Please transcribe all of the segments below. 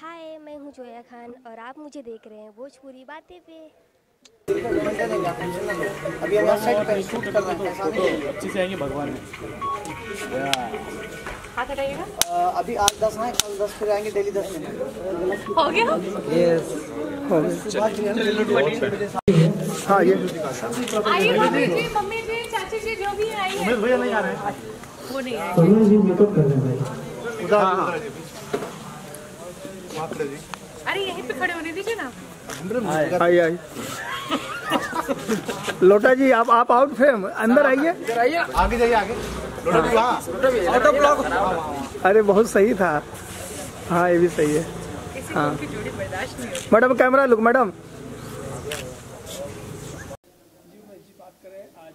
हाय मैं हूँ जोया खान और आप मुझे देख रहे हैं भोजपुरी बातें पे। अभी हम सेट पे शूट कर रहे हैं अच्छे से आएँगे भगवान में। अभी आज दस हैं कल दस फिर आएँगे डेली दस हो गया? हाँ ये। मम्मी जी चाची जी जो भी है। भैया नहीं आ रहे हैं। वो नहीं आए अरे यहीं पे खड़े होने दीजिए ना। आई आई लोटा जी आप आप आउट फेम अंदर आइए। आगे जाइए आगे। ऑटो ब्लॉक अरे बहुत सही था। हाँ ये भी सही है। किसी को उनकी जोड़ी बर्दाश्त नहीं होती। मैडम कैमरा लुक मैडम बात करें आज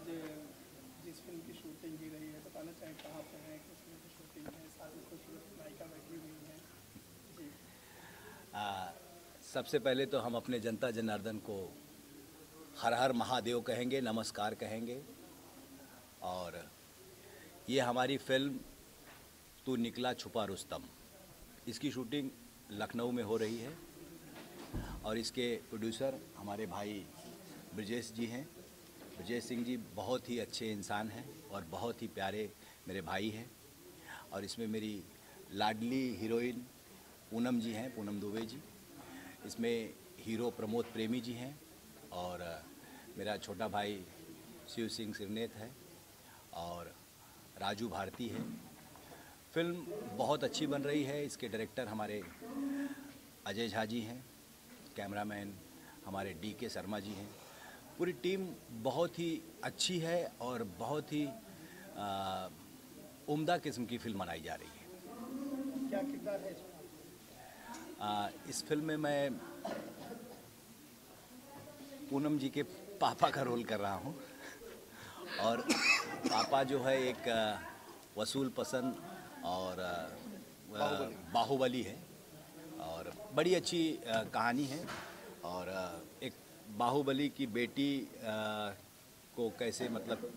जिस फ़िल्म की शूटिंग की गई है बताना चाहें कहाँ पे है किस फ़िल्म की शूटिंग है साथ में खूबसूरत नायिका बैठी हुई है आ, सबसे पहले तो हम अपने जनता जनार्दन को हर हर महादेव कहेंगे, नमस्कार कहेंगे। और ये हमारी फ़िल्म तू निकला छुपा रुस्तम। इसकी शूटिंग लखनऊ में हो रही है। और इसके प्रोड्यूसर हमारे भाई ब्रजेश जी हैं। ब्रजेश सिंह जी बहुत ही अच्छे इंसान हैं और बहुत ही प्यारे मेरे भाई हैं। और इसमें मेरी लाडली हीरोइन पूनम जी हैं, पूनम दुबे जी। इसमें हीरो प्रमोद प्रेमी जी हैं और मेरा छोटा भाई शिव सिंह सिरनेत है और राजू भारती है। फ़िल्म बहुत अच्छी बन रही है। इसके डायरेक्टर हमारे अजय झा जी हैं, कैमरामैन हमारे डी के शर्मा जी हैं। पूरी टीम बहुत ही अच्छी है और बहुत ही उम्दा किस्म की फ़िल्म बनाई जा रही है। क्या किरदार है इसमें? आ, इस फ़िल्म में मैं पूनम जी के पापा का रोल कर रहा हूँ। और पापा जो है एक वसूल पसंद और बाहुबली। है। और बड़ी अच्छी कहानी है। और एक बाहुबली की बेटी को कैसे मतलब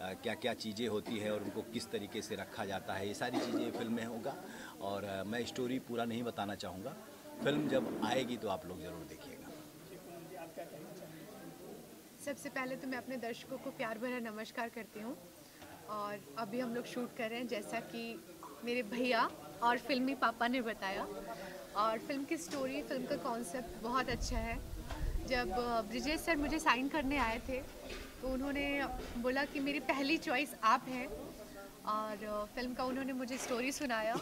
क्या क्या चीज़ें होती है और उनको किस तरीके से रखा जाता है, ये सारी चीज़ें फ़िल्म में होगा। और मैं स्टोरी पूरा नहीं बताना चाहूँगा। फ़िल्म जब आएगी तो आप लोग ज़रूर देखिएगा। सबसे पहले तो मैं अपने दर्शकों को प्यार भरा नमस्कार करती हूँ। और अभी हम लोग शूट कर रहे हैं, जैसा कि मेरे भैया और फिल्मी पापा ने बताया। और फ़िल्म की स्टोरी फ़िल्म का कॉन्सेप्ट बहुत अच्छा है। जब ब्रिजेश सर मुझे साइन करने आए थे तो उन्होंने बोला कि मेरी पहली चॉइस आप हैं और फ़िल्म का उन्होंने मुझे स्टोरी सुनाया।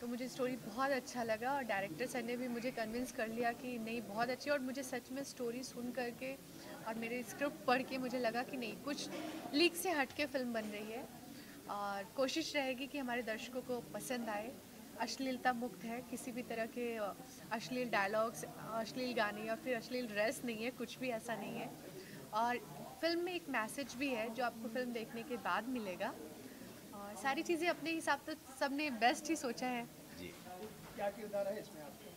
तो मुझे स्टोरी बहुत अच्छा लगा और डायरेक्टर सर ने भी मुझे कन्विंस कर लिया कि नहीं, बहुत अच्छी और मुझे सच में स्टोरी सुन करके और मेरे स्क्रिप्ट पढ़ के मुझे लगा कि नहीं, कुछ लीक से हट के फ़िल्म बन रही है। और कोशिश रहेगी कि हमारे दर्शकों को पसंद आए। अश्लीलता मुक्त है, किसी भी तरह के अश्लील डायलॉग्स अश्लील गाने या फिर अश्लील ड्रेस नहीं है, कुछ भी ऐसा नहीं है। और फ़िल्म में एक मैसेज भी है जो आपको फ़िल्म देखने के बाद मिलेगा। और सारी चीज़ें अपने हिसाब से सबने बेस्ट ही सोचा है। जी। क्या किरदार है इसमें आपका?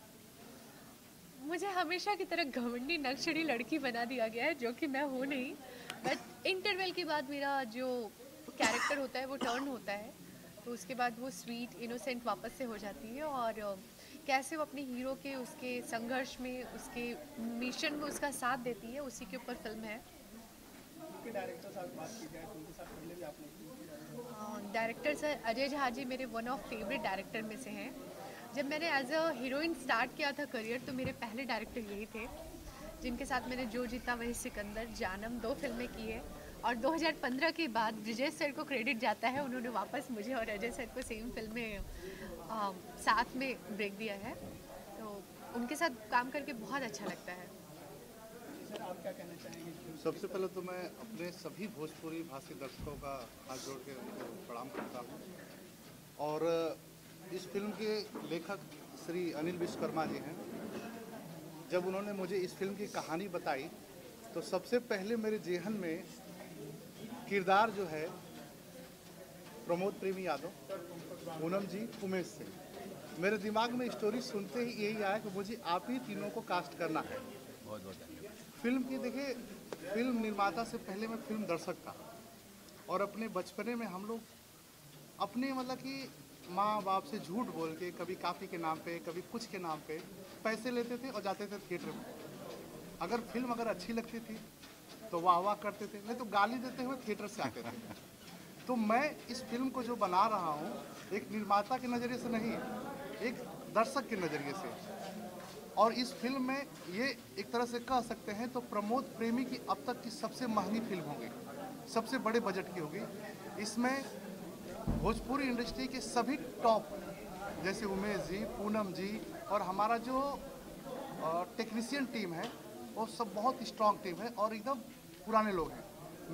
मुझे हमेशा की तरह घमंडी नक्शड़ी लड़की बना दिया गया है जो कि मैं हूँ नहीं। बट इंटरवल के बाद मेरा जो कैरेक्टर होता है वो टर्न होता है। तो उसके बाद वो स्वीट इनोसेंट वापस से हो जाती है और कैसे वो अपने हीरो के उसके संघर्ष में उसके मिशन में उसका साथ देती है उसी के ऊपर फ़िल्म है। डायरेक्टर साथ बात की जाए उनके साथ पहले भी आपने डायरेक्टर सर अजय झा जी मेरे वन ऑफ़ फेवरेट डायरेक्टर में से हैं। जब मैंने एज अ हीरोइन स्टार्ट किया था करियर तो मेरे पहले डायरेक्टर यही थे जिनके साथ मैंने जो जीता वही सिकंदर जानम दो फ़िल्में की है। और 2015 के बाद ब्रिजेश सर को क्रेडिट जाता है उन्होंने वापस मुझे और अजय सर को सेम फ़िल्म में अ, साथ में ब्रेक दिया है। तो उनके साथ काम करके बहुत अच्छा लगता है। सर आप क्या कहना चाहेंगे? सबसे पहले तो मैं अपने सभी भोजपुरी भाषी दर्शकों का हाथ जोड़ के उनको प्रणाम करता हूँ। और इस फ़िल्म के लेखक श्री अनिल विश्वकर्मा जी हैं। जब उन्होंने मुझे इस फ़िल्म की कहानी बताई तो सबसे पहले मेरे जेहन में किरदार जो है प्रमोद प्रेमी यादव पूनम जी उमेश सिंह। मेरे दिमाग में स्टोरी सुनते ही यही आया कि मुझे आप ही तीनों को कास्ट करना है। बहुत बहुत फ़िल्म की देखिए फ़िल्म निर्माता से पहले मैं फ़िल्म दर्शक था। और अपने बचपने में हम लोग अपने मतलब कि माँ बाप से झूठ बोल के, कभी काफ़ी के नाम पे, कभी कुछ के नाम पे पैसे लेते थे और जाते थे थिएटर में। अगर फ़िल्म अगर अच्छी लगती थी तो वाह वाह करते थे, नहीं तो गाली देते हुए थिएटर से आते थे। तो मैं इस फ़िल्म को जो बना रहा हूँ, एक निर्माता के नज़रिए से नहीं, एक दर्शक के नज़रिए से। और इस फ़िल्म में ये एक तरह से कह सकते हैं तो प्रमोद प्रेमी की अब तक की सबसे महँगी फ़िल्म होगी, सबसे बड़े बजट की होगी। इसमें भोजपुरी इंडस्ट्री के सभी टॉप जैसे उमेश जी, पूनम जी और हमारा जो टेक्नीशियन टीम है, वो सब बहुत स्ट्रांग टीम है और एकदम पुराने लोग हैं।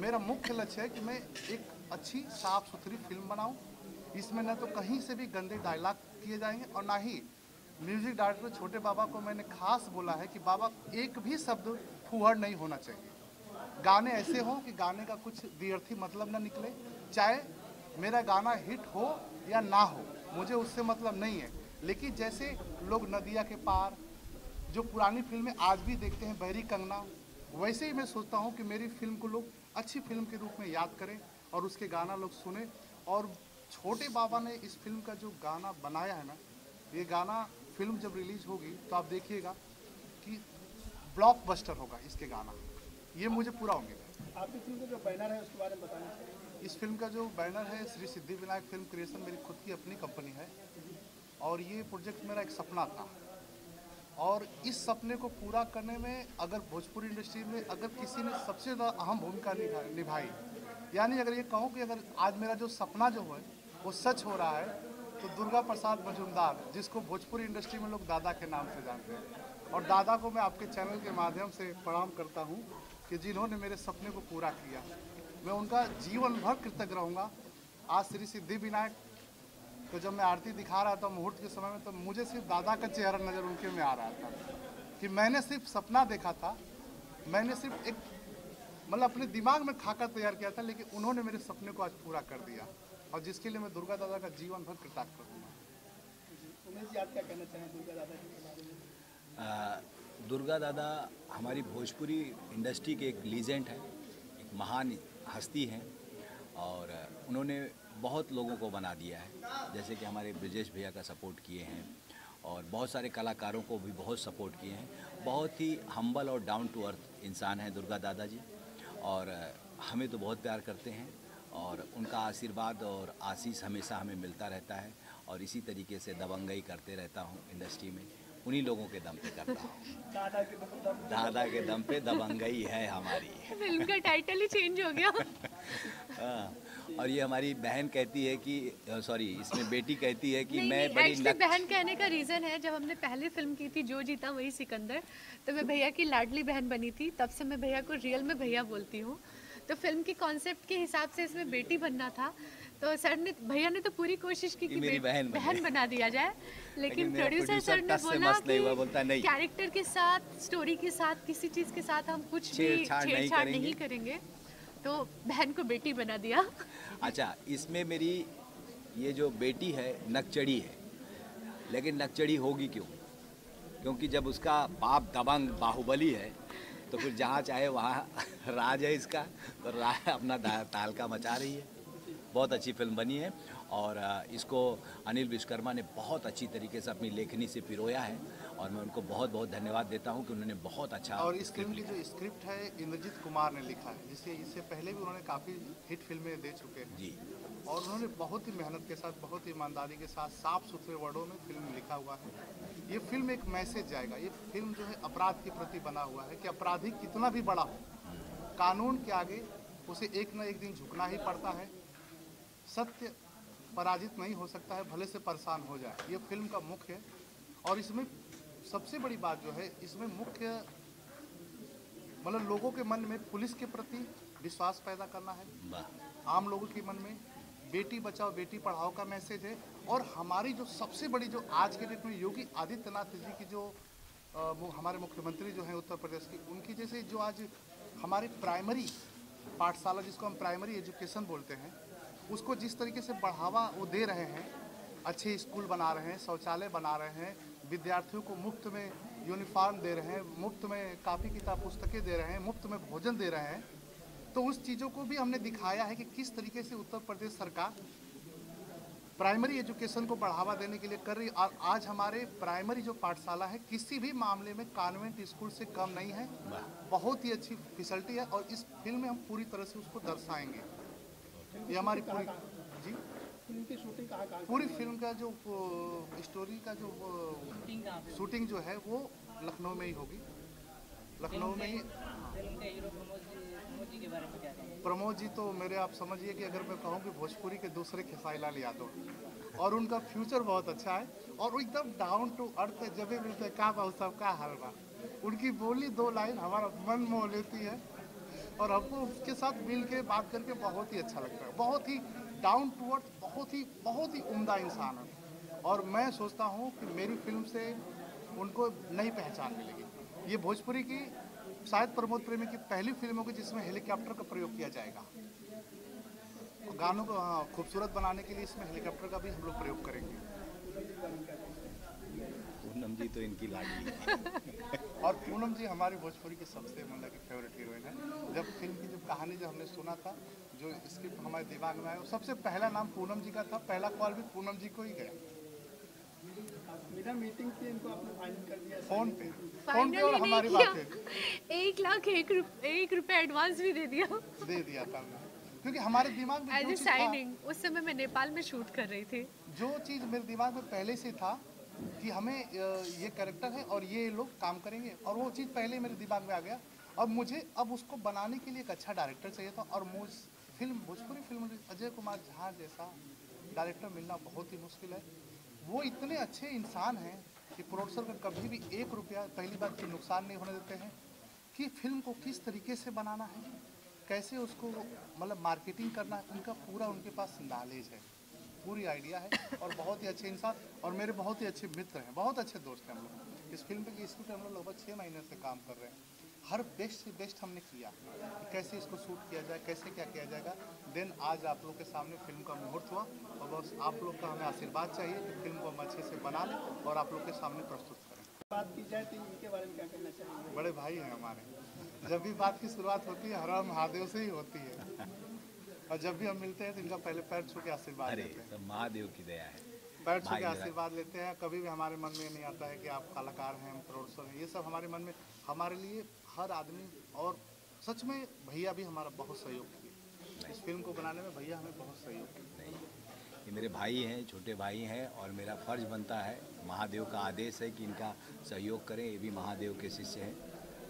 मेरा मुख्य लक्ष्य है कि मैं एक अच्छी साफ़ सुथरी फ़िल्म बनाऊँ। इसमें न तो कहीं से भी गंदे डायलॉग किए जाएँगे और ना ही म्यूज़िक डायरेक्टर छोटे बाबा को मैंने खास बोला है कि बाबा, एक भी शब्द फुहड़ नहीं होना चाहिए। गाने ऐसे हों कि गाने का कुछ व्यर्थी मतलब ना निकले, चाहे मेरा गाना हिट हो या ना हो, मुझे उससे मतलब नहीं है। लेकिन जैसे लोग नदिया के पार, जो पुरानी फ़िल्में आज भी देखते हैं, बहरी कंगना, वैसे ही मैं सोचता हूँ कि मेरी फ़िल्म को लोग अच्छी फ़िल्म के रूप में याद करें और उसके गाना लोग सुने। और छोटे बाबा ने इस फ़िल्म का जो गाना बनाया है ना, ये गाना फ़िल्म जब रिलीज़ होगी तो आप देखिएगा कि ब्लॉकबस्टर होगा इसके गाना। ये मुझे पूरा उम्मीद है। आपकी फ़िल्म का जो बैनर है उसके बारे में बताना इस फ़िल्म का जो बैनर है श्री सिद्धि विनायक फ़िल्म क्रिएशन मेरी खुद की अपनी कंपनी है। और ये प्रोजेक्ट मेरा एक सपना था। और इस सपने को पूरा करने में अगर भोजपुरी इंडस्ट्री में अगर किसी ने सबसे ज़्यादा अहम भूमिका निभा- निभाई यानी अगर ये कहूँ कि अगर आज मेरा जो सपना जो है वो सच हो रहा है तो दुर्गा प्रसाद मजुमदार, जिसको भोजपुरी इंडस्ट्री में लोग दादा के नाम से जानते हैं। और दादा को मैं आपके चैनल के माध्यम से प्रणाम करता हूँ कि जिन्होंने मेरे सपने को पूरा किया। मैं उनका जीवन भर कृतज्ञ रहूँगा। आज श्री सिद्धि विनायक तो जब मैं आरती दिखा रहा था मुहूर्त के समय में तो मुझे सिर्फ़ दादा का चेहरा नज़र उनके में आ रहा था कि मैंने सिर्फ़ सपना देखा था। मैंने सिर्फ़ एक मतलब अपने दिमाग में खाकर तैयार किया था, लेकिन उन्होंने मेरे सपने को आज पूरा कर दिया। और जिसके लिए मैं दुर्गा दादा का जीवन भर कृतज्ञ रहूँगा उमेश जी आप क्या कहना चाहें दुर्गा दादा के बारे में? दुर्गा दादा हमारी भोजपुरी इंडस्ट्री के एक लीजेंट हैं एक महान हस्ती हैं और उन्होंने बहुत लोगों को बना दिया है जैसे कि हमारे ब्रजेश भैया का सपोर्ट किए हैं और बहुत सारे कलाकारों को भी बहुत सपोर्ट किए हैं। बहुत ही हम्बल और डाउन टू अर्थ इंसान हैं दुर्गा दादा जी और हमें तो बहुत प्यार करते हैं। और उनका आशीर्वाद और आशीष हमेशा हमें मिलता रहता है और इसी तरीके से दबंगई करते रहता हूँ इंडस्ट्री में। उन्हीं लोगों के दम पे करता हूँ। दादा के दादा के दम पे दबंगई है हमारी। फ़िल्म का टाइटल ही चेंज हो गया। हाँ, और ये हमारी बहन कहती है कि सॉरी इसमें बेटी कहती है कि नहीं मैं नहीं बड़ी बहन कहने का रीज़न है जब हमने पहले फ़िल्म की थी जो जीता वही सिकंदर तो मैं भैया की लाडली बहन बनी थी तब से मैं भैया को रियल में भैया बोलती हूँ। तो फ़िल्म के कॉन्सेप्ट के हिसाब से इसमें बेटी बनना था। तो सर ने भैया ने तो पूरी कोशिश की कि मेरी बहन बहन बना दिया जाए लेकिन प्रोड्यूसर सर ने बोला कि नहीं। कैरेक्टर के साथ स्टोरी के साथ किसी चीज़ के साथ हम कुछ भी छेड़छाड़ नहीं करेंगे। नहीं करेंगे। तो बहन को बेटी बना दिया। अच्छा इसमें मेरी ये जो बेटी है नकचड़ी है। लेकिन नकचड़ी होगी क्यों? क्योंकि जब उसका बाप दबंग बाहुबली है तो फिर जहाँ चाहे वहाँ राज है इसका। तो राज अपना तालका मचा रही है। बहुत अच्छी फ़िल्म बनी है और इसको अनिल विश्वकर्मा ने बहुत अच्छी तरीके से अपनी लेखनी से पिरोया है और मैं उनको बहुत बहुत धन्यवाद देता हूँ कि उन्होंने बहुत अच्छा और इस फ़िल्म की जो स्क्रिप्ट है। इंद्रजीत कुमार ने लिखा है जिससे इससे पहले भी उन्होंने काफ़ी हिट फ़िल्में दे चुके हैं। जी। और उन्होंने बहुत ही मेहनत के साथ बहुत ही ईमानदारी के साथ साफ़ सुथरे वर्डों में फ़िल्म लिखा हुआ है। ये फ़िल्म एक मैसेज जाएगा। ये फ़िल्म जो है अपराध के प्रति बना हुआ है कि अपराधी कितना भी बड़ा हो कानून के आगे उसे एक न एक दिन झुकना ही पड़ता है। सत्य पराजित नहीं हो सकता है भले से परेशान हो जाए। ये फ़िल्म का मुख्य है और इसमें सबसे बड़ी बात जो है इसमें मुख्य मतलब लोगों के मन में पुलिस के प्रति विश्वास पैदा करना है। आम लोगों के मन में बेटी बचाओ, बेटी पढ़ाओ का मैसेज है। और हमारी जो सबसे बड़ी जो आज के डेट में योगी आदित्यनाथ जी की जो वो हमारे मुख्यमंत्री जो हैं उत्तर प्रदेश की, उनकी जैसे जो आज हमारे प्राइमरी पाठशाला, जिसको हम प्राइमरी एजुकेशन बोलते हैं, उसको जिस तरीके से बढ़ावा वो दे रहे हैं, अच्छे स्कूल बना रहे हैं, शौचालय बना रहे हैं, विद्यार्थियों को मुफ़्त में यूनिफॉर्म दे रहे हैं, मुफ़्त में कापी किताब पुस्तकें दे रहे हैं, मुफ़्त में भोजन दे रहे हैं तो उस चीज़ों को भी हमने दिखाया है कि किस तरीके से उत्तर प्रदेश सरकार प्राइमरी एजुकेशन को बढ़ावा देने के लिए कर रही और आज हमारे प्राइमरी जो पाठशाला है किसी भी मामले में कॉन्वेंट स्कूल से कम नहीं है। बहुत ही अच्छी फैसिलिटी है और इस फ़िल्म में हम पूरी तरह से उसको दर्शाएँगे। ये हमारी पूरी जी? फ़िल्म की शूटिंग कहाँ कहाँ पूरी फ़िल्म का जो स्टोरी का जो शूटिंग जो है वो लखनऊ में ही होगी। लखनऊ में ही प्रमोद जी तो मेरे आप समझिए कि अगर मैं कहूँ कि भोजपुरी के दूसरे खेसारी लाल यादव और उनका फ्यूचर बहुत अच्छा है और एकदम डाउन टू अर्थ जब भी मिलते हैं का बाबू साहब का हाल बा उनकी बोली दो लाइन हमारा मन मोह लेती है और हमको उसके साथ मिल के बात करके बहुत ही अच्छा लगता है। बहुत ही डाउन टू अर्थ बहुत ही बहुत ही उम्दा इंसान है। और मैं सोचता हूँ कि मेरी फ़िल्म से उनको नई पहचान मिलेगी। ये भोजपुरी की शायद प्रमोद प्रेमी की पहली फ़िल्म होगी जिसमें हेलीकॉप्टर का प्रयोग किया जाएगा। और गानों को हाँ, खूबसूरत बनाने के लिए इसमें हेलीकॉप्टर का भी हम लोग प्रयोग करेंगे। पूनम जी तो इनकी है। और पूनम जी हमारी भोजपुरी की सबसे मतलब की फेवरेट हीरोइन है। जब फ़िल्म की जब कहानी जो हमने सुना था जो स्क्रिप्ट हमारे दिमाग में आया सबसे पहला नाम पूनम जी का था पहला कॉल भी पूनम जी को ही गया। बिना मीटिंग के इनको आपने फाइनल कर दिया फ़ोन पे। फ़ोन पे और हमारी बातें। एक लाख एक रुप- एक रुपए एडवांस भी दे दिया। दे दिया था क्योंकि हमारे दिमाग में एज जो साइनिंग उस समय मैं नेपाल में शूट कर रही थी। जो चीज़ मेरे दिमाग में पहले से था कि हमें ये कैरेक्टर है और ये लोग काम करेंगे और वो चीज़ पहले मेरे दिमाग में आ गया। अब मुझे अब उसको बनाने के लिए एक अच्छा डायरेक्टर चाहिए था और मुझ फ़िल्म भोजपुरी फ़िल्म अजय कुमार झा जैसा डायरेक्टर मिलना बहुत ही मुश्किल है। वो इतने अच्छे इंसान हैं कि प्रोड्यूसर का कभी भी एक रुपया पहली बात की नुकसान नहीं होने देते हैं कि फ़िल्म को किस तरीके से बनाना है, कैसे उसको मतलब मार्केटिंग करना है उनका पूरा उनके पास नॉलेज है। पूरी आइडिया है और बहुत ही अच्छे इंसान और मेरे बहुत ही अच्छे मित्र हैं, बहुत अच्छे दोस्त हैं हम लोग। इस फ़िल्म पे स्क्रिप्ट हम लोग लगभग छः महीने से काम कर रहे हैं। हर बेस्ट से बेस्ट हमने किया कैसे इसको शूट किया जाए, कैसे क्या किया जाएगा। देन आज आप लोग के सामने फ़िल्म का मुहूर्त हुआ और बस आप लोग का हमें आशीर्वाद चाहिए कि फ़िल्म को हम अच्छे से बना लें और आप लोग के सामने प्रस्तुत करें। बात की जाए तो इनके बारे में क्या कहना चाहेंगे? बड़े भाई हैं हमारे। जब भी बात की शुरुआत होती है हर महादेव से ही होती है। और जब भी हम मिलते हैं तो इनका पहले पैर छू के आशीर्वाद लेते हैं। महादेव की दया है। पैर छू के आशीर्वाद लेते हैं। कभी भी हमारे मन में नहीं आता है कि आप कलाकार हैं हम प्रोड्यूसर हैं। ये सब हमारे मन में हमारे लिए हर आदमी और सच में भैया भी हमारा बहुत सहयोग किए इस फ़िल्म को बनाने में भैया हमें बहुत सहयोग नहीं ये मेरे भाई हैं छोटे भाई हैं और मेरा फ़र्ज़ बनता है महादेव का आदेश है कि इनका सहयोग करें ये भी महादेव के शिष्य हैं।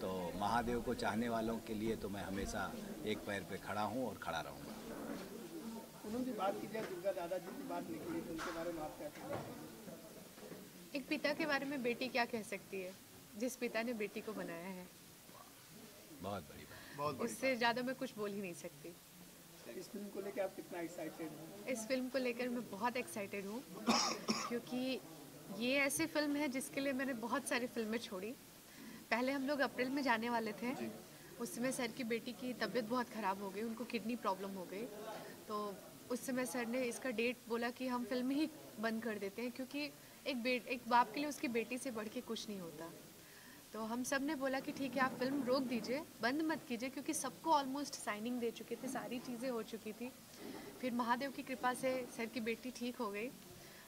तो महादेव को चाहने वालों के लिए तो मैं हमेशा एक पैर पे खड़ा हूँ और खड़ा रहूँगा। जी बात की जाए दुर्गा दादाजी की बात निकली तो उनके बारे में आप क्या कहना एक पिता के बारे में बेटी क्या कह सकती है जिस पिता ने बेटी को बनाया है? बहुत बड़ी बात। बहुत उससे ज़्यादा मैं कुछ बोल ही नहीं सकती। इस फ़िल्म को लेकर आप कितना एक्साइटेड हैं? इस फ़िल्म को लेकर मैं बहुत एक्साइटेड हूँ क्योंकि ये ऐसी फ़िल्म है जिसके लिए मैंने बहुत सारी फ़िल्में छोड़ी। पहले हम लोग अप्रैल में जाने वाले थे। उस समय सर की बेटी की तबीयत बहुत ख़राब हो गई उनको किडनी प्रॉब्लम हो गई। तो उस समय सर ने इसका डेट बोला कि हम फ़िल्म ही बंद कर देते हैं क्योंकि एक बेट एक बाप के लिए उसकी बेटी से बढ़ के कुछ नहीं होता। तो हम सबने बोला कि ठीक है, आप फ़िल्म रोक दीजिए, बंद मत कीजिए, क्योंकि सबको ऑलमोस्ट साइनिंग दे चुके थे, सारी चीज़ें हो चुकी थी। फिर महादेव की कृपा से सर की बेटी ठीक हो गई।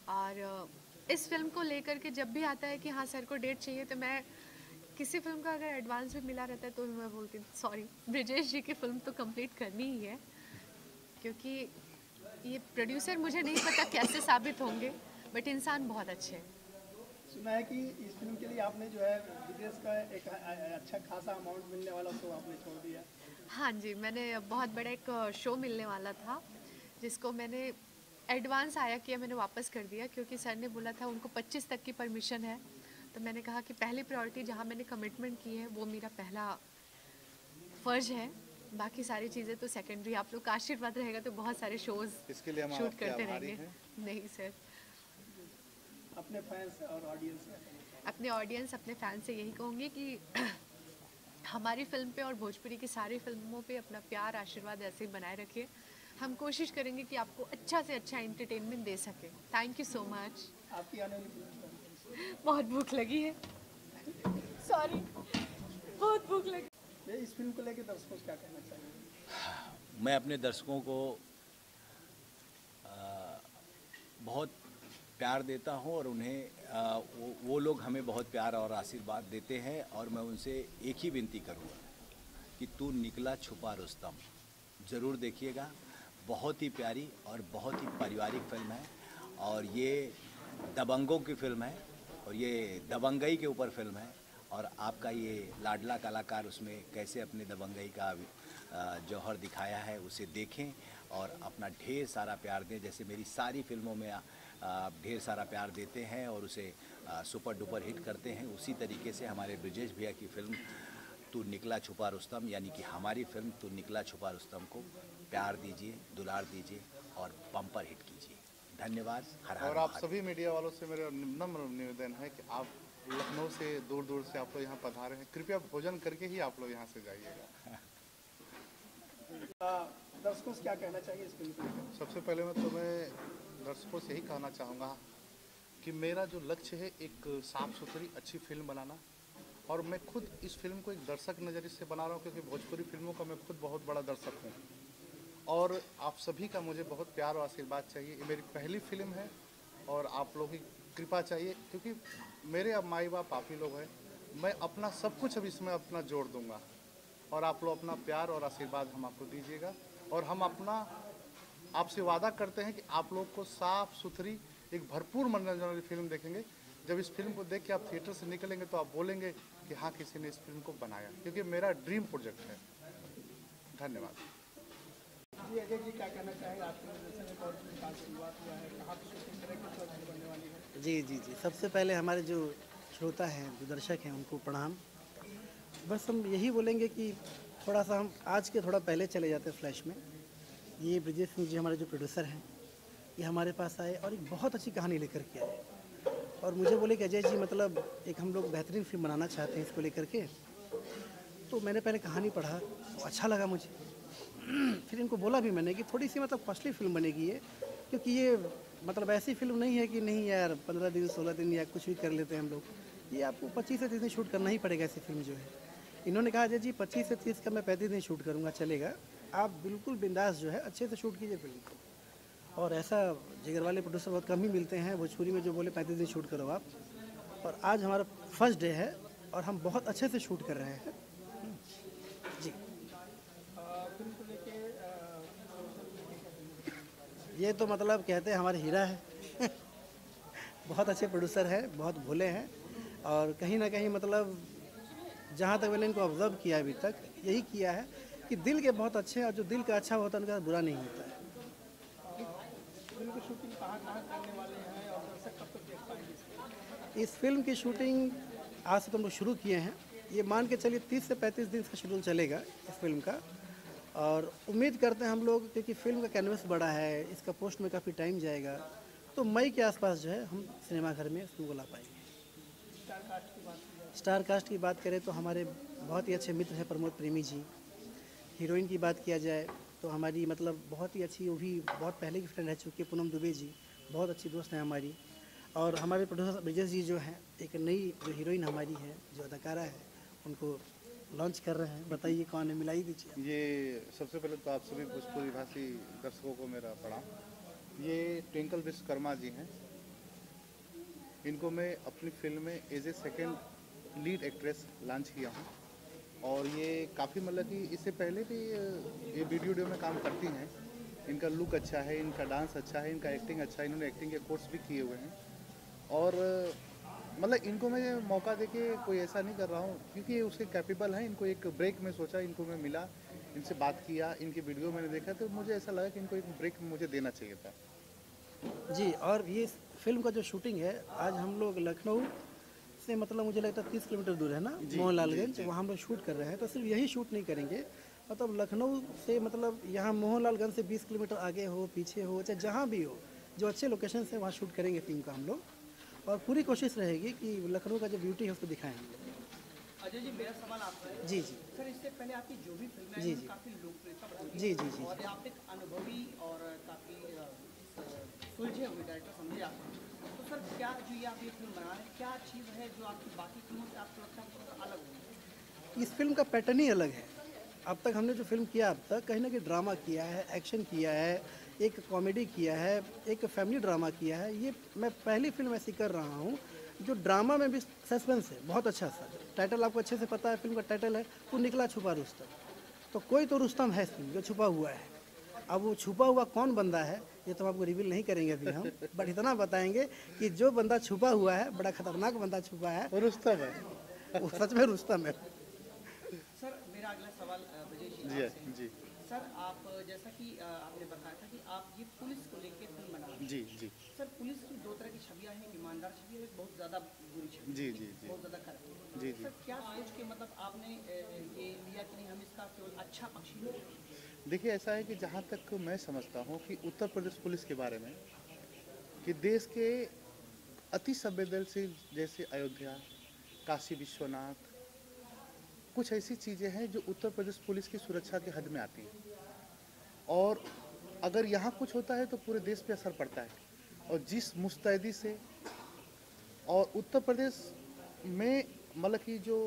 और इस फ़िल्म को लेकर के जब भी आता है कि हाँ सर को डेट चाहिए तो मैं किसी फ़िल्म का अगर एडवांस भी मिला रहता है तो मैं बोलती हूँ सॉरी ब्रिजेश जी की फ़िल्म तो कंप्लीट करनी ही है। क्योंकि ये प्रोड्यूसर मुझे नहीं पता कैसे साबित होंगे बट इंसान बहुत अच्छे हैं। सुना है कि इस फ़िल्म के लिए आपने जो है विदेश का एक अच्छा खासा अमाउंट मिलने वाला तो आपने छोड़ दिया। हाँ जी मैंने बहुत बड़ा एक शो मिलने वाला था जिसको मैंने एडवांस आया किया मैंने वापस कर दिया क्योंकि सर ने बोला था उनको 25 तक की परमिशन है। तो मैंने कहा कि पहली प्रायोरिटी जहाँ मैंने कमिटमेंट की है वो मेरा पहला फ़र्ज़ है। बाकी सारी चीज़ें तो सेकेंडरी आप लोग का आशीर्वाद रहेगा तो बहुत सारे शोज़ इसके लिए शूट करते रहेंगे। नहीं सर अपने फैंस और ऑडियंस अपने ऑडियंस अपने फ़ैन से यही कहूँगी कि हमारी फ़िल्म पे और भोजपुरी की सारी फ़िल्मों पे अपना प्यार आशीर्वाद ऐसे ही बनाए रखिए। हम कोशिश करेंगे कि आपको अच्छा से अच्छा एंटरटेनमेंट दे सके। थैंक यू सो मच आपकी आने? बहुत भूख लगी है। सॉरी बहुत भूख लगी। इस फ़िल्म को लेकर दर्शकों से क्या कहना चाहिए मैं अपने दर्शकों को अ, बहुत प्यार देता हूँ और उन्हें आ, वो, वो लोग हमें बहुत प्यार और आशीर्वाद देते हैं और मैं उनसे एक ही विनती करूँगा कि तू निकला छुपा रुस्तम। ज़रूर देखिएगा बहुत ही प्यारी और बहुत ही पारिवारिक फ़िल्म है और ये दबंगों की फ़िल्म है और ये दबंगई के ऊपर फ़िल्म है और आपका ये लाडला कलाकार उसमें कैसे अपने दबंगई का जौहर दिखाया है उसे देखें और अपना ढेर सारा प्यार दें। जैसे मेरी सारी फ़िल्मों में ढेर सारा प्यार देते हैं और उसे सुपर डुपर हिट करते हैं। उसी तरीके से हमारे ब्रिजेश भैया की फ़िल्म तू निकला छुपा रुस्तम यानी कि हमारी फ़िल्म तू निकला छुपा रुस्तम को प्यार दीजिए दुलार दीजिए और बम्पर हिट कीजिए। धन्यवाद हर और आप सभी मीडिया वालों से मेरा नम्र निवेदन है कि आप लखनऊ से दूर दूर से आप लोग यहाँ पधारे हैं। कृपया भोजन करके ही आप लोग यहाँ से जाइएगा। दर्शकों से क्या कहना चाहिए इस फ़िल्म को सबसे पहले मैं तुम्हें दर्शकों से यही कहना चाहूँगा कि मेरा जो लक्ष्य है एक साफ़ सुथरी अच्छी फ़िल्म बनाना और मैं खुद इस फ़िल्म को एक दर्शक नज़रिए से बना रहा हूँ क्योंकि भोजपुरी फ़िल्मों का मैं खुद बहुत बड़ा दर्शक हूँ। और आप सभी का मुझे बहुत प्यार और आशीर्वाद चाहिए। ये मेरी पहली फ़िल्म है और आप लोगों की कृपा चाहिए क्योंकि मेरे अब माई बाप आप ही लोग हैं। मैं अपना सब कुछ अब इसमें अपना जोड़ दूँगा। और आप लोग अपना प्यार और आशीर्वाद हम आपको दीजिएगा और हम अपना आपसे वादा करते हैं कि आप लोग को साफ़ सुथरी एक भरपूर मनोरंजन वाली फ़िल्म देखेंगे। जब इस फ़िल्म को देख के आप थिएटर से निकलेंगे तो आप बोलेंगे कि हाँ किसी ने इस फ़िल्म को बनाया क्योंकि मेरा ड्रीम प्रोजेक्ट है। धन्यवाद। जी अजय जी क्या कहना चाहेंगे? आपके है? है? जी जी जी। सबसे पहले हमारे जो श्रोता हैं जो दर्शक हैं उनको प्रणाम। बस हम यही बोलेंगे कि थोड़ा सा हम आज के थोड़ा पहले चले जाते हैं फ्लैश में। ये ब्रिजेश सिंह जी हमारे जो प्रोड्यूसर हैं, ये हमारे पास आए और एक बहुत अच्छी कहानी लेकर के आए। और मुझे बोले कि अजय जी मतलब एक हम लोग बेहतरीन फ़िल्म बनाना चाहते हैं इसको लेकर के। तो मैंने पहले कहानी पढ़ा तो अच्छा लगा मुझे। फिर इनको बोला भी मैंने कि थोड़ी सी मतलब कॉस्टली फ़िल्म बनेगी ये, क्योंकि ये मतलब ऐसी फ़िल्म नहीं है कि नहीं यार, पंद्रह दिन, सोलह दिन या कुछ भी कर लेते हैं हम लोग। ये आपको पच्चीस से तीस दिन शूट करना ही पड़ेगा ऐसी फ़िल्म जो है। इन्होंने कहा, अजय जी, पच्चीस से तीस का मैं पैंतीस दिन शूट करूँगा, चलेगा। आप बिल्कुल बिंदास जो है, अच्छे से शूट कीजिए फ़िल्म को। और ऐसा जिगर वाले प्रोड्यूसर बहुत कम ही मिलते हैं, भोजपुरी में जो बोले, पैंतीस दिन शूट करो आप। और आज हमारा फ़र्स्ट डे है और हम बहुत अच्छे से शूट कर रहे हैं। जी। ये तो मतलब कहते हैं हमारे हीरा है। बहुत अच्छे प्रोड्यूसर हैं, बहुत भोले हैं। और कहीं ना कहीं मतलब जहाँ तक मैंने इनको ऑब्ज़र्व किया अभी तक, यही किया है। कि दिल के बहुत अच्छे हैं और जो दिल का अच्छा होता है, उनका बुरा नहीं होता है। इस फ़िल्म की शूटिंग आज से तो हम लोग शुरू किए हैं। ये मान के चलिए तीस से पैंतीस दिन का शेड्यूल चलेगा इस फ़िल्म का। और उम्मीद करते हैं हम लोग, क्योंकि फ़िल्म का कैनवस बड़ा है, इसका पोस्ट में काफ़ी टाइम जाएगा तो मई के आसपास जो है हम सिनेमाघर में फ़िल्म को ला पाएँगे। स्टार कास्ट की बात करें तो हमारे बहुत ही अच्छे मित्र हैं प्रमोद प्रेमी जी। हीरोइन की बात किया जाए तो हमारी मतलब बहुत ही अच्छी, वो भी बहुत पहले की फ्रेंड रह चुकी है, पूनम दुबे जी। बहुत अच्छी दोस्त हैं हमारी। और हमारे प्रोड्यूसर ब्रिजेश जी जो हैं, एक नई जो हीरोइन हमारी है, जो अदाकारा है, उनको लॉन्च कर रहे हैं। बताइए कौन है, मिलाई दीजिए। ये सबसे पहले तो आप सभी भोजपुरी भाषी दर्शकों को मेरा प्रणाम। ये ट्विंकल विश्वकर्मा जी हैं। इनको मैं अपनी फ़िल्म में as a second lead actress launch किया हूँ। और ये काफ़ी मतलब कि इससे पहले भी ये वीडियो वीडियो में काम करती हैं। इनका लुक अच्छा है, इनका डांस अच्छा है, इनका एक्टिंग अच्छा है, इन्होंने एक्टिंग के कोर्स भी किए हुए हैं। और मतलब इनको मैं मौका देके कोई ऐसा नहीं कर रहा हूँ, क्योंकि ये उसके कैपेबल हैं। इनको एक ब्रेक में सोचा, इनको मैं मिला, इनसे बात किया, इनकी वीडियो मैंने देखा तो मुझे ऐसा लगा कि इनको एक ब्रेक मुझे देना चाहिए था। जी, और ये फ़िल्म का जो शूटिंग है, आज हम लोग लखनऊ से मतलब मुझे लगता है तीस किलोमीटर दूर है ना मोहनलालगंज वहाँ हम लोग शूट कर रहे हैं तो सिर्फ़ यही शूट नहीं करेंगे। मतलब लखनऊ से मतलब यहाँ मोहनलालगंज से 20 किलोमीटर आगे हो पीछे हो चाहे जहाँ भी हो जो अच्छे लोकेशन है वहाँ शूट करेंगे फ़िल्म का हम लोग। और पूरी कोशिश रहेगी कि लखनऊ का जो ब्यूटी है उसको दिखाएँ हम लोग अजय जी मेरा सवाल आपसे है। जी जी। सर इससे पहले आपकी जो भी फ़िल्में जी, जी। काफ़ी लोकप्रियता जी जी जी। और आप एक अनुभवी और काफ़ी सुलझे हुए डायरेक्टर समझे तो सर, क्या जो ये आप ये फ़िल्म बना रहे हैं, क्या चीज़ है जो आपकी बाकी फ़िल्मों से आपको लगता है अलग होगी इस फ़िल्म का पैटर्न ही अलग है। अब तक हमने जो फ़िल्म किया, अब तक कहीं ना कहीं ड्रामा किया है एक्शन किया है, एक कॉमेडी किया है, एक फैमिली ड्रामा किया है, ये मैं पहली फ़िल्म ऐसी कर रहा हूँ जो ड्रामा में भी सस्पेंस है, बहुत अच्छा सा टाइटल आपको अच्छे से पता है फ़िल्म का टाइटल है, तू निकला छुपा रुस्तम। तो कोई तो रुस्तम है इस फ़िल्म जो छुपा हुआ है। अब वो छुपा हुआ कौन बंदा है? ये तो आपको रिवील नहीं करेंगे अभी हम बट इतना बताएँगे कि जो बंदा छुपा हुआ है बड़ा खतरनाक बंदा छुपा है रुस्तम है। वो सच में रुस्तम है। सर मेरा अगला सवाल जी जी है। जी। सर आप जैसा कि आपने बताया था कि आप ये पुलिस को लेकर फ़िल्म बना रहे हैं। जी जी। सर पुलिस की दो तरह की छवियाँ हैं ईमानदार छवि है एक बहुत ज़्यादा बुरी छवि। जी जी जी। बहुत ज़्यादा खराब। जी, जी। सर क्या सोच के मतलब आपने ये लिया कि नहीं हम इसका केवल अच्छा पक्ष ही? देखिए, ऐसा है कि जहाँ तक मैं समझता हूँ कि उत्तर प्रदेश पुलिस के बारे में, कि देश के अति संवेदनशील जैसे अयोध्या, काशी विश्वनाथ, कुछ ऐसी चीज़ें हैं जो उत्तर प्रदेश पुलिस की सुरक्षा के हद में आती हैं। और अगर यहाँ कुछ होता है तो पूरे देश पे असर पड़ता है। और जिस मुस्तैदी से, और उत्तर प्रदेश में मतलब कि जो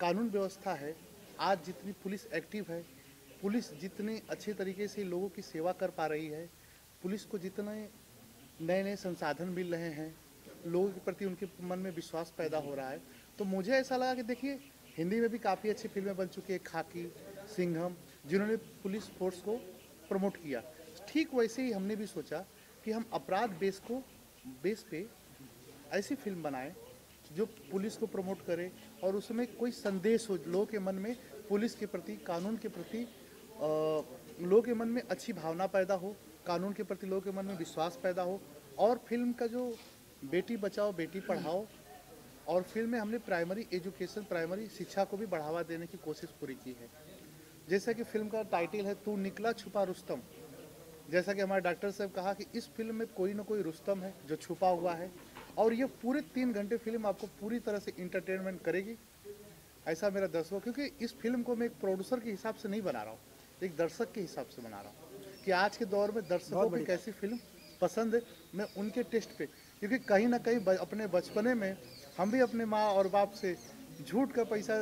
कानून व्यवस्था है, आज जितनी पुलिस एक्टिव है पुलिस जितने अच्छे तरीके से लोगों की सेवा कर पा रही है, पुलिस को जितने नए नए संसाधन मिल रहे हैं, लोगों के प्रति उनके मन में विश्वास पैदा हो रहा है तो मुझे ऐसा लगा कि देखिए, हिंदी में भी काफ़ी अच्छी फ़िल्में बन चुकी है, खाकी, सिंघम, जिन्होंने पुलिस फोर्स को प्रमोट किया। ठीक वैसे ही हमने भी सोचा कि हम अपराध बेस को, बेस पे ऐसी फ़िल्म बनाएँ, जो पुलिस को प्रमोट करे और उसमें कोई संदेश हो, लोगों के मन में पुलिस के प्रति, कानून के प्रति लोगों के मन में अच्छी भावना पैदा हो, कानून के प्रति लोगों के मन में विश्वास पैदा हो और फ़िल्म का जो बेटी बचाओ, बेटी पढ़ाओ और फ़िल्म में हमने प्राइमरी एजुकेशन प्राइमरी शिक्षा को भी बढ़ावा देने की कोशिश पूरी की है। जैसा कि फ़िल्म का टाइटल है, तू निकला छुपा रुस्तम। जैसा कि हमारे डॉक्टर साहब कहा कि इस फ़िल्म में कोई ना कोई रुस्तम है जो छुपा हुआ है और ये पूरे तीन घंटे फ़िल्म आपको पूरी तरह से इंटरटेनमेंट करेगी। ऐसा मेरा दर्शक, क्योंकि इस फ़िल्म को मैं एक प्रोड्यूसर के हिसाब से नहीं बना रहा हूँ। एक दर्शक के हिसाब से बना रहा हूँ कि आज के दौर में दर्शकों को कैसी फ़िल्म पसंद है मैं उनके टेस्ट पे क्योंकि कहीं ना कहीं अपने बचपने में हम भी अपने माँ और बाप से झूठ का पैसा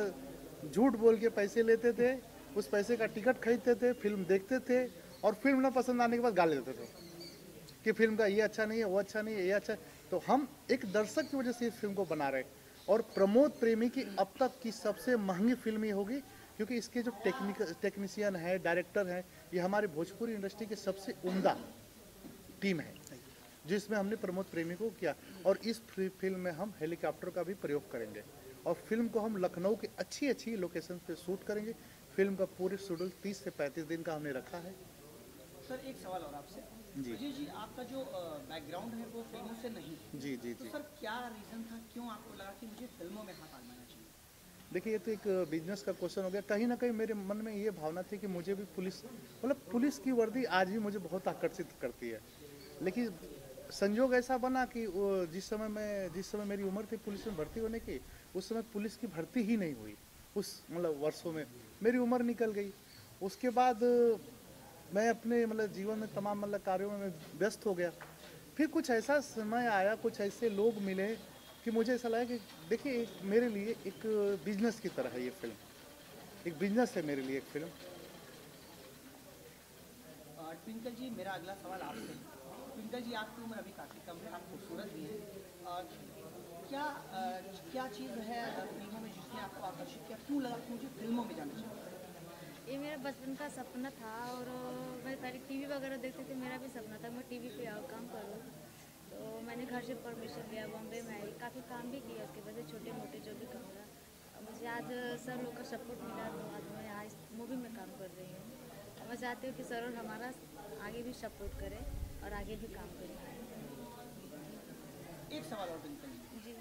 झूठ बोल के पैसे लेते थे उस पैसे का टिकट खरीदते थे फ़िल्म देखते थे और फ़िल्म ना पसंद आने के बाद गाली देते थे कि फ़िल्म का ये अच्छा नहीं है वो अच्छा नहीं है ये अच्छा तो हम एक दर्शक की वजह से इस फ़िल्म को बना रहे और प्रमोद प्रेमी की अब तक की सबसे महँगी फ़िल्म ये होगी क्योंकि इसके जो टेक्निक टेक्नीशियन है डायरेक्टर हैं ये हमारे भोजपुरी इंडस्ट्री के सबसे उम्दा टीम है जिसमें हमने प्रमोद प्रेमी को किया। और इस फ़िल्म में हम हेलीकॉप्टर का भी प्रयोग करेंगे। और फ़िल्म को हम लखनऊ के अच्छी अच्छी लोकेशन पे शूट करेंगे। फ़िल्म का पूरे शेड्यूल 30 से 35 दिन का हमने रखा है। सर एक सवाल और आपसे। जी। विजय जी आपका जो बैकग्राउंड है वो फ़िल्मों से नहीं जी जी तो जी सर क्या रीज़न था क्यों आपको लगा कि मुझे फ़िल्मों में हाथ देखिए, ये तो एक बिज़नेस का क्वेश्चन हो गया। कहीं ना कहीं मेरे मन में ये भावना थी कि मुझे भी पुलिस मतलब पुलिस की वर्दी आज भी मुझे बहुत आकर्षित करती है। लेकिन संजोग ऐसा बना कि जिस समय मैं, जिस समय मेरी उम्र थी पुलिस में भर्ती होने की, उस समय पुलिस की भर्ती ही नहीं हुई। उस मतलब वर्षों में मेरी उम्र निकल गई। उसके बाद मैं अपने मतलब जीवन में तमाम मतलब कार्यों मैं व्यस्त हो गया। फिर कुछ ऐसा समय आया, कुछ ऐसे लोग मिले कि मुझे ऐसा लगा कि देखिए एक मेरे लिए एक बिज़नेस की तरह है ये फ़िल्म एक बिज़नेस है मेरे लिए एक फ़िल्म ट्विंकल जी मेरा अगला सवाल आपसे ट्विंकल जी आपकी उम्र अभी काफ़ी कम है आप खूबसूरत भी हैं। और क्या अ, क्या चीज़ है फ़िल्मों में जिसने आपको आकर्षित किया? क्यों लगा कि मुझे फ़िल्मों में जाना चाहिए? ये मेरा बचपन का सपना था और मैं पहले टीवी वगैरह देखती थी मेरा भी सपना था मैं टीवी पे काम करूँ। तो मैंने घर से परमिशन लिया बॉम्बे में आई। काफ़ी काम भी किया उसके वजह छोटे मोटे जो भी काम रहा मुझे आज सर लोग का सपोर्ट मिला तो आज मैं आज मूवी में काम कर रही हूँ। मैं चाहती हूँ कि सर और हमारा आगे भी सपोर्ट करें और आगे भी काम करें। एक सवाल और जी।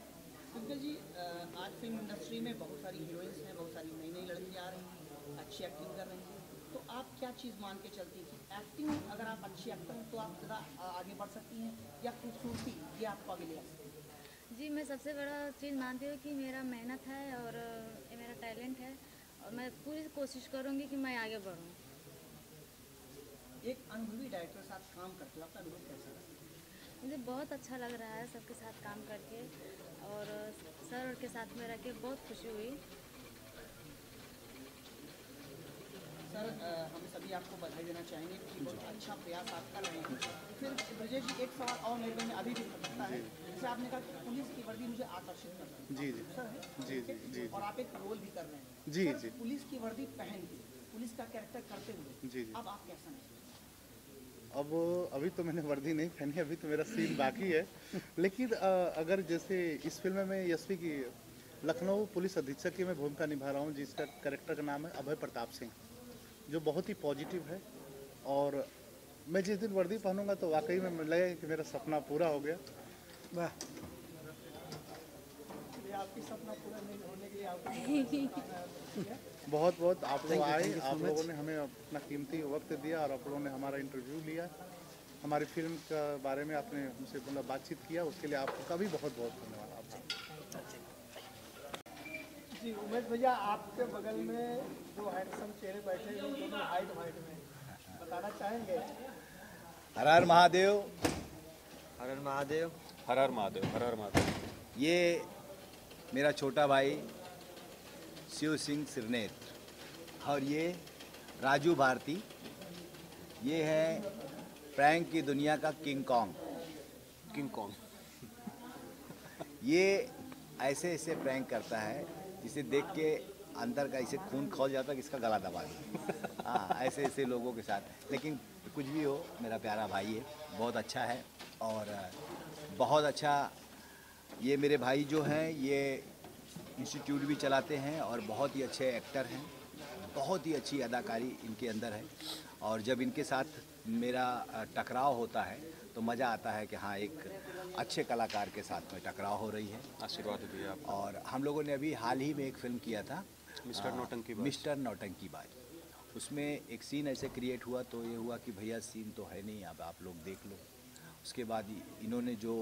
ट्विंकल जी आज फ़िल्म इंडस्ट्री में बहुत सारी हीरोइंस हैं बहुत सारी नई नई लड़कियाँ आ रही हैं अच्छी एक्टिंग कर रही हैं। तो आप क्या चीज़ मान के चलती हैं? कि एक्टिंग अगर आप अच्छी एक्टर हैं तो आप ज़्यादा आगे बढ़ सकती हैं या खूबसूरती ये आपको आगे ले सकती जी मैं सबसे बड़ा चीज़ मानती हूँ कि मेरा मेहनत है और ये मेरा टैलेंट है और मैं पूरी कोशिश करूँगी कि मैं आगे बढ़ूँ। एक अनुभवी डायरेक्टर के साथ काम करते हो आपका अनुभव कैसा मुझे बहुत अच्छा लग रहा है सबके साथ काम करके और सर और के साथ में रह के बहुत खुशी हुई। सर हम सभी आपको बधाई देना चाहेंगे कि बहुत अच्छा प्रयास आप कर रहे। हैं फिर ब्रजेश जी एक सवाल और मेरे में अभी भी है। जैसे आपने कहा कि पुलिस की वर्दी मुझे आकर्षित है। जी जी। सर जी जी जी और आप एक रोल भी कर रहे हैं। जी जी। पुलिस की वर्दी पहन के पुलिस का कैरेक्टर करते हुए जी जी। अब आप अब अभी तो मैंने वर्दी नहीं पहनी अभी तो मेरा सीन बाकी है। लेकिन अगर जैसे इस फ़िल्म में यशवी की लखनऊ पुलिस अधीक्षक की मैं भूमिका निभा रहा हूँ जिसका करेक्टर का नाम है अभय प्रताप सिंह। जो बहुत ही पॉजिटिव है। और मैं जिस दिन वर्दी पहनूँगा तो वाकई में लगेगा कि मेरा सपना पूरा हो गया। वाह। ये आपकी सपना पूरा नहीं होने के लिए आपको बहुत बहुत आप लोग आए आप लोगों ने हमें अपना कीमती वक्त दिया और आप लोगों ने हमारा इंटरव्यू लिया। हमारी फ़िल्म के बारे में आपने हमसे मतलब बातचीत किया उसके लिए आपका भी बहुत बहुत धन्यवाद आपका जी उमेश भैया आपके बगल में जो हैंडसम चेहरे बैठे हैं दोनों हाइट वाइट में बताना चाहेंगे? हर हर महादेव। हर हर महादेव। हर हर महादेव हर हर महादेव। ये मेरा छोटा भाई शिव सिंह सिरनेत और ये राजू भारती। ये है प्रैंक की दुनिया का किंग कॉन्ग। King Kong. ये ऐसे ऐसे प्रैंक करता है जिसे देख के अंदर का इसे खून खोल जाता है कि इसका गला दबा दो हाँ ऐसे ऐसे लोगों के साथ। लेकिन कुछ भी हो मेरा प्यारा भाई है बहुत अच्छा है और बहुत अच्छा ये मेरे भाई जो हैं ये इंस्टीट्यूट भी चलाते हैं और बहुत ही अच्छे एक्टर हैं बहुत ही अच्छी अदाकारी इनके अंदर है। और जब इनके साथ मेरा टकराव होता है तो मज़ा आता है कि हाँ एक अच्छे कलाकार के साथ में टकराव हो रही है। आशीर्वाद आप और हम लोगों ने अभी हाल ही में एक फ़िल्म किया था मिस्टर नौटंकीबाज। मिस्टर नौटंकीबाज उसमें एक सीन ऐसे क्रिएट हुआ तो ये हुआ कि भैया सीन तो है नहीं अब आप लोग देख लो। उसके बाद इन्होंने जो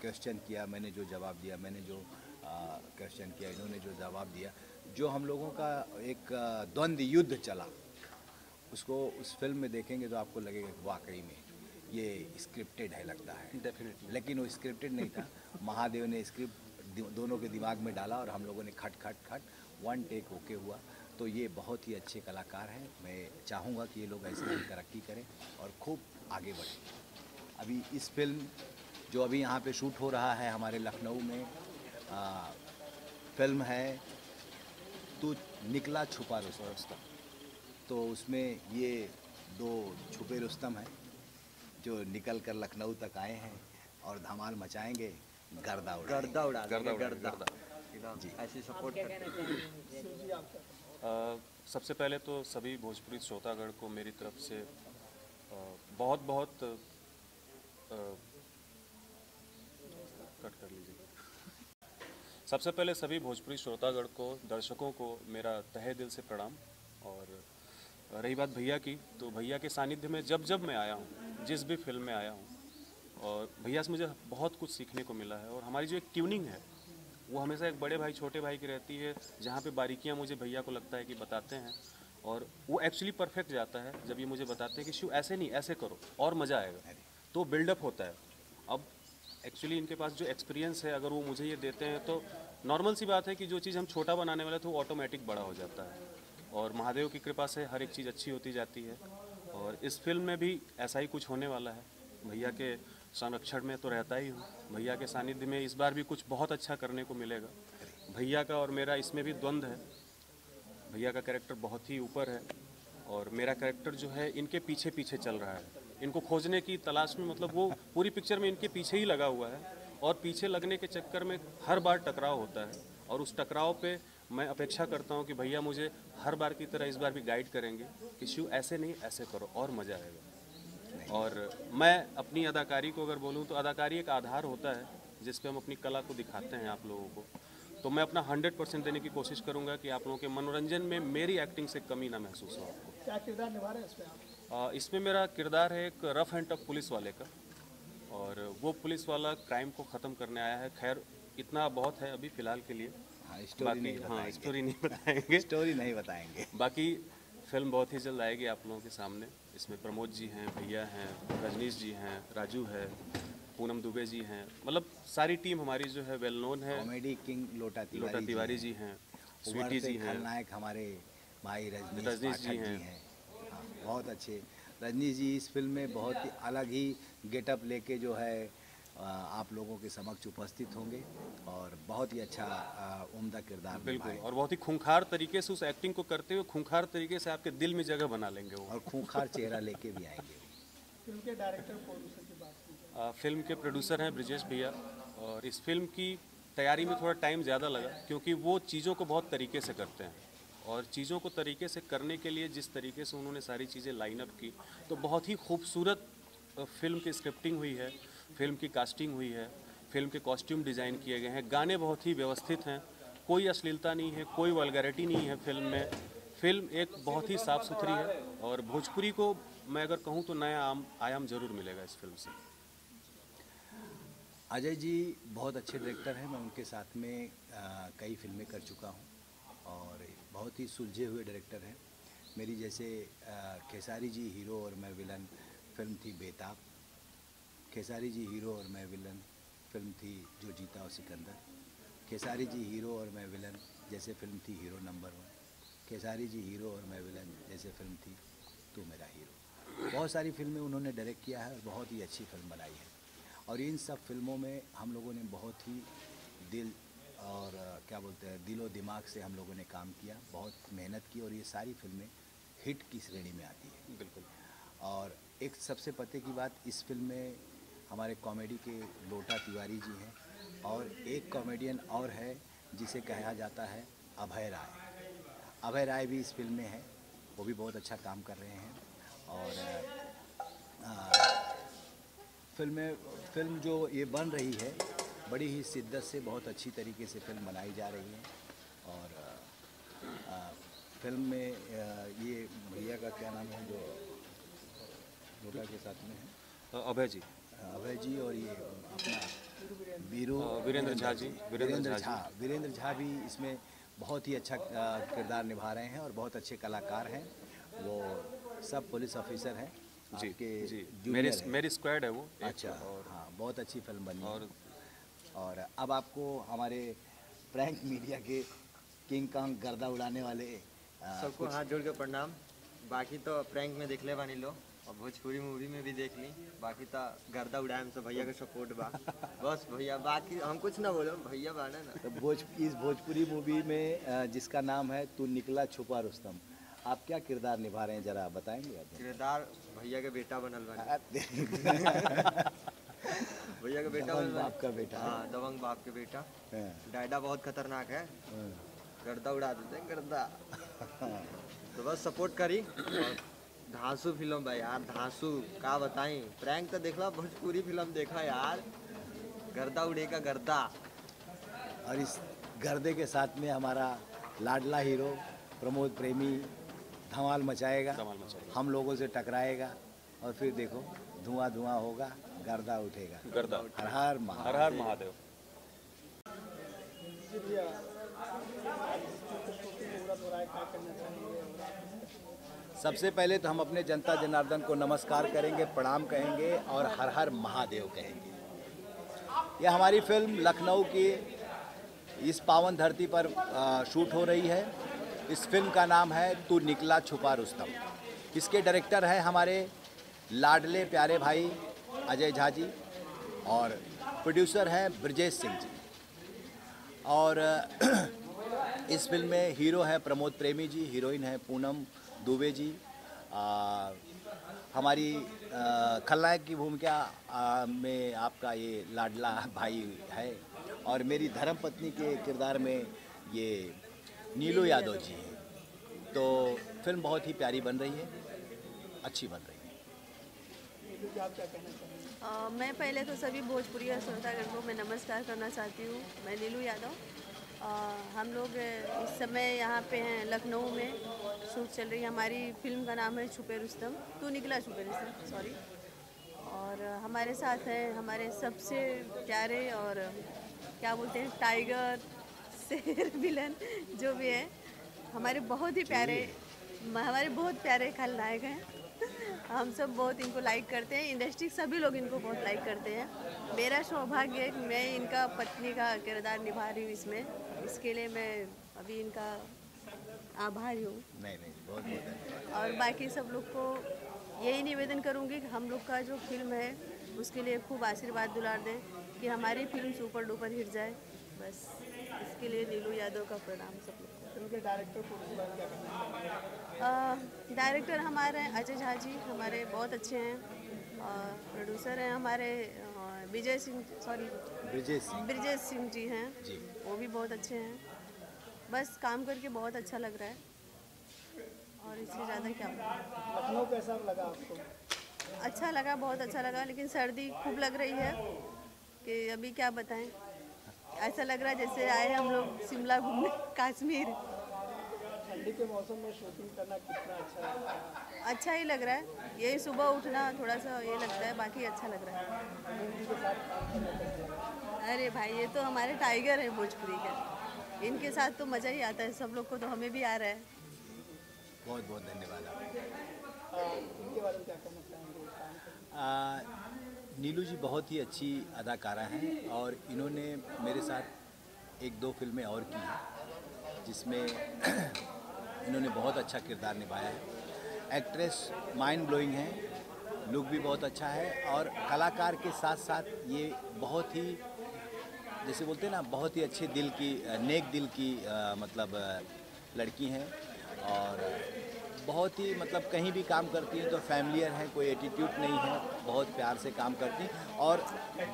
क्वेश्चन किया मैंने जो जवाब दिया मैंने जो क्वेश्चन किया इन्होंने जो जवाब दिया जो हम लोगों का एक द्वंद्व युद्ध चला। उसको उस फ़िल्म में देखेंगे तो आपको लगेगा वाकई में ये स्क्रिप्टेड है लगता है। डेफिनेटली लेकिन वो स्क्रिप्टेड नहीं था। महादेव ने स्क्रिप्ट दोनों के दिमाग में डाला और हम लोगों ने खट खट खट वन टेक ओके हुआ। तो ये बहुत ही अच्छे कलाकार हैं। मैं चाहूँगा कि ये लोग ऐसे ही तरक्की करें और खूब आगे बढ़ें। अभी इस फ़िल्म जो अभी यहाँ पे शूट हो रहा है हमारे लखनऊ में आ, फ़िल्म है तू निकला छुपा रुस्तम। तो उसमें ये दो छुपे रुस्तम हैं। जो निकल कर लखनऊ तक आए हैं और धमाल मचाएँगे गर्दा उड़ा गर्दा उड़ा गर्दा गर्दा। ऐसी सपोर्ट करते सबसे पहले तो सभी भोजपुरी श्रोतागढ़ को मेरी तरफ़ से बहुत बहुत कट कर लीजिए। सबसे पहले सभी भोजपुरी श्रोतागढ़ को दर्शकों को मेरा तहे दिल से प्रणाम और रही बात भैया की तो भैया के सानिध्य में जब जब मैं आया हूँ जिस भी फ़िल्म में आया हूँ और भैया से मुझे बहुत कुछ सीखने को मिला है और हमारी जो एक ट्यूनिंग है वो हमेशा एक बड़े भाई छोटे भाई की रहती है जहाँ पे बारीकियाँ मुझे भैया को लगता है कि बताते हैं और वो एक्चुअली परफेक्ट जाता है जब ये मुझे बताते हैं कि शिव ऐसे नहीं ऐसे करो और मज़ा आएगा। तो बिल्डअप होता है। अब एक्चुअली इनके पास जो एक्सपीरियंस है अगर वो मुझे ये देते हैं तो नॉर्मल सी बात है कि जो चीज़ हम छोटा बनाने वाले थे वो ऑटोमेटिक बड़ा हो जाता है। और महादेव की कृपा से हर एक चीज़ अच्छी होती जाती है। और इस फ़िल्म में भी ऐसा ही कुछ होने वाला है। भैया के संरक्षण में तो रहता ही हूँ। भैया के सानिध्य में इस बार भी कुछ बहुत अच्छा करने को मिलेगा। भैया का और मेरा इसमें भी द्वंद्व है। भैया का कैरेक्टर बहुत ही ऊपर है और मेरा कैरेक्टर जो है इनके पीछे पीछे चल रहा है। इनको खोजने की तलाश में मतलब वो पूरी पिक्चर में इनके पीछे ही लगा हुआ है। और पीछे लगने के चक्कर में हर बार टकराव होता है और उस टकराव पे मैं अपेक्षा करता हूँ कि भैया मुझे हर बार की तरह इस बार भी गाइड करेंगे कि शिव ऐसे नहीं ऐसे करो और मज़ा आएगा। और मैं अपनी अदाकारी को अगर बोलूँ तो अदाकारी एक आधार होता है जिस पे हम अपनी कला को दिखाते हैं आप लोगों को। तो मैं अपना हंड्रेड परसेंट देने की कोशिश करूँगा कि आप लोगों के मनोरंजन में मेरी एक्टिंग से कमी ना महसूस हो आपको। क्या किरदार निभा रहे हैं इसमें आप? इसमें मेरा किरदार है एक रफ एंड टफ पुलिस वाले का। और वो पुलिस वाला क्राइम को ख़त्म करने आया है। खैर इतना बहुत है अभी फ़िलहाल के लिए। हाँ स्टोरी नहीं हाँ बताएँगे। स्टोरी नहीं बताएँगे। स्टोरी नहीं बताएँगे। बाकी फ़िल्म बहुत ही जल्द आएगी आप लोगों के सामने। इसमें प्रमोद जी हैं भैया हैं रजनीश जी हैं राजू है पूनम दुबे जी हैं। मतलब सारी टीम हमारी जो है वेल नोन है। कॉमेडी किंग लोटा तिवारी लोटा तिवारी जी हैं स्वीटी जी हैं। नायक हमारे भाई रजनीश रजनीश जी हैं। हैं। हाँ, बहुत अच्छे। रजनीश जी इस फ़िल्म में बहुत ही अलग ही गेटअप लेके जो है आप लोगों के समक्ष उपस्थित होंगे और बहुत ही अच्छा उम्दा किरदार बिल्कुल और बहुत ही खूंखार तरीके से उस एक्टिंग को करते हुए खूंखार तरीके से आपके दिल में जगह बना लेंगे वो। और खूंखार चेहरा लेके भी आएँगे। फ़िल्म के डायरेक्टर प्रोड्यूसर की बात फ़िल्म के प्रोड्यूसर हैं ब्रिजेश भैया और इस फ़िल्म की तैयारी में थोड़ा टाइम ज़्यादा लगा क्योंकि वो चीज़ों को बहुत तरीके से करते हैं। और चीज़ों को तरीके से करने के लिए जिस तरीके से उन्होंने सारी चीज़ें लाइनअप की तो बहुत ही खूबसूरत फ़िल्म की स्क्रिप्टिंग हुई है। फ़िल्म की कास्टिंग हुई है फ़िल्म के कॉस्ट्यूम डिज़ाइन किए गए हैं गाने बहुत ही व्यवस्थित हैं कोई अश्लीलता नहीं है कोई वल्गैरिटी नहीं है फ़िल्म में। फ़िल्म एक बहुत ही साफ़ सुथरी है और भोजपुरी को मैं अगर कहूँ तो नया आम आयाम ज़रूर मिलेगा इस फ़िल्म से। अजय जी बहुत अच्छे डायरेक्टर हैं मैं उनके साथ में आ, कई फ़िल्में कर चुका हूँ और बहुत ही सुलझे हुए डायरेक्टर हैं। मेरी जैसे आ, खेसारी जी हीरो और मैं विलन फ़िल्म थी बेताब। खेसारी जी हीरो और मैं विलन फ़िल्म थी जो जीता और सिकंदर। खेसारी जी हीरो और मैं विलन जैसे फ़िल्म थी hero number one. Khesari ji hero और मैं विलन जैसे फ़िल्म थी तू मेरा हीरो। बहुत सारी फ़िल्में उन्होंने डायरेक्ट किया है और बहुत ही अच्छी फ़िल्म बनाई है। और इन सब फ़िल्मों में हम लोगों ने बहुत ही दिल और क्या बोलते हैं दिलो दिमाग से हम लोगों ने काम किया बहुत मेहनत की और ये सारी फ़िल्में हिट की श्रेणी में आती है। बिल्कुल। और एक सबसे पते की बात इस फ़िल्म में हमारे कॉमेडी के लोटा तिवारी जी हैं और एक कॉमेडियन और है जिसे कहा जाता है अभय राय। अभय राय भी इस फ़िल्म में है वो भी बहुत अच्छा काम कर रहे हैं और फ़िल्म में फ़िल्म जो ये बन रही है बड़ी ही शिद्दत से बहुत अच्छी तरीके से फ़िल्म बनाई जा रही है और अ, अ, फ़िल्म में अ, ये भैया का क्या नाम है जो लोटा के साथ में है? अभय जी। अभय जी और ये अपना वीरू वीरेंद्र झा जी, वीरेंद्र वीरेंद्र झा वीरेंद्र झा भी इसमें बहुत ही अच्छा किरदार निभा रहे हैं और बहुत अच्छे कलाकार हैं। वो सब पुलिस ऑफिसर हैं। जी आपके जी। मेरी हैं। मेरी स्क्वाड है वो अच्छा और हाँ बहुत अच्छी फ़िल्म बनी और और अब आपको हमारे प्रैंक मीडिया के किंग कांग गर्दा उड़ाने वाले सबको हाथ जोड़ के प्रणाम। बाकी तो प्रैंक में देख ले बानी लो। और भोजपुरी मूवी में भी देख ली बाकी तो गर्दा उड़ाए सब भैया के सपोर्ट बा। बस भैया बाकी हम कुछ ना बोलो भैया बाना ना। तो भोज इस भोजपुरी मूवी में जिसका नाम है तू निकला छुपा रुस्तम। आप क्या किरदार निभा रहे हैं जरा बताएँगे आप किरदार भैया के बेटा बनल बानी भैया का बेटा बनल बाप का बेटा। हाँ दबंग बाप के बेटा। हाँ, डायडा बहुत खतरनाक है। हाँ, गर्दा उड़ा देते हैं गर्दा। तो बस सपोर्ट करी। धांसू फ़िल्म भाई यार धांसू का बताई? प्रैंक तो देखला भोजपुरी फ़िल्म देखा यार। गर्दा उड़ेगा गर्दा। और इस गर्दे के साथ में हमारा लाडला हीरो प्रमोद प्रेमी धमाल मचाएगा। धमाल मचाएगा। हम लोगों से टकराएगा और फिर देखो धुआँ धुआँ होगा गर्दा उठेगा। गर्दा हर हर महा हर हर महादेव। हो है क्या करना सबसे पहले तो हम अपने जनता जनार्दन को नमस्कार करेंगे, प्रणाम कहेंगे और हर हर महादेव कहेंगे। यह हमारी फ़िल्म लखनऊ की इस पावन धरती पर शूट हो रही है। इस फ़िल्म का नाम है तू निकला छुपा रुस्तम। इसके डायरेक्टर हैं हमारे लाडले प्यारे भाई अजय झा जी और प्रोड्यूसर हैं ब्रजेश सिंह जी। और, इस फ़िल्म में हीरो हैं प्रमोद प्रेमी जी, हीरोइन है पूनम दुबे जी आ, हमारी खलनायक की भूमिका में आपका ये लाडला भाई है और मेरी धर्मपत्नी के किरदार में ये नीलू यादव जी हैं। तो फ़िल्म बहुत ही प्यारी बन रही है अच्छी बन रही है। अ, मैं पहले तो सभी भोजपुरी और श्रोतागण को मैं नमस्कार करना चाहती हूँ। मैं नीलू यादव। हम लोग इस समय यहाँ पे हैं लखनऊ में। शूट चल रही है। हमारी फ़िल्म का नाम है छुपे रुस्तम। तू निकला छुपे रुस्तम सॉरी और हमारे साथ हैं हमारे सबसे प्यारे और क्या बोलते हैं टाइगर शेर विलन जो भी है। हमारे बहुत ही प्यारे हमारे बहुत प्यारे खलनायक हैं। हम सब बहुत इनको लाइक करते हैं। इंडस्ट्री सभी लोग इनको बहुत लाइक करते हैं। मेरा सौभाग्य है मैं इनका पत्नी का किरदार निभा रही हूँ इसमें। इसके लिए मैं अभी इनका आभारी हूँ। नहीं नहीं बहुत बहुत और बाकी सब लोग को यही निवेदन करूँगी कि हम लोग का जो फ़िल्म है उसके लिए खूब आशीर्वाद दुलार दें कि हमारी फ़िल्म सुपर डुपर हिट जाए। बस इसके लिए नीलू यादव का प्रणाम सब लोग डायरेक्टर डायरेक्टर हमारे अजय झा जी हमारे बहुत अच्छे हैं। और प्रोड्यूसर हैं हमारे विजय सिंह सॉरी ब्रिजेश सिंह। ब्रिजेश सिंह जी हैं। जी। वो भी बहुत अच्छे हैं। बस काम करके बहुत अच्छा लग रहा है। और इससे ज़्यादा क्या? लखनऊ कैसा लगा आपको? अच्छा लगा बहुत अच्छा लगा लेकिन सर्दी खूब लग रही है कि अभी क्या बताएँ। ऐसा लग रहा है जैसे आए हैं हम लोग शिमला घूमने कश्मीर। ठंडी के मौसम में शूटिंग करना कितना अच्छा है। अच्छा ही लग रहा है। यही सुबह उठना थोड़ा सा ये लगता है बाकी अच्छा लग रहा है। अरे भाई ये तो हमारे टाइगर है भोजपुरी के। इनके साथ तो मज़ा ही आता है सब लोग को तो हमें भी आ रहा है। बहुत बहुत धन्यवाद नीलू जी बहुत ही अच्छी अदाकारा हैं और इन्होंने मेरे साथ एक दो फ़िल्में और की हैं जिसमें इन्होंने बहुत अच्छा किरदार निभाया है। एक्ट्रेस माइंड ब्लोइंग है लुक भी बहुत अच्छा है और कलाकार के साथ साथ ये बहुत ही जैसे बोलते हैं ना बहुत ही अच्छे दिल की नेक दिल की अ, मतलब लड़की हैं और बहुत ही मतलब कहीं भी काम करती हैं तो फैमिलियर हैं कोई एटीट्यूड नहीं है बहुत प्यार से काम करती हैं और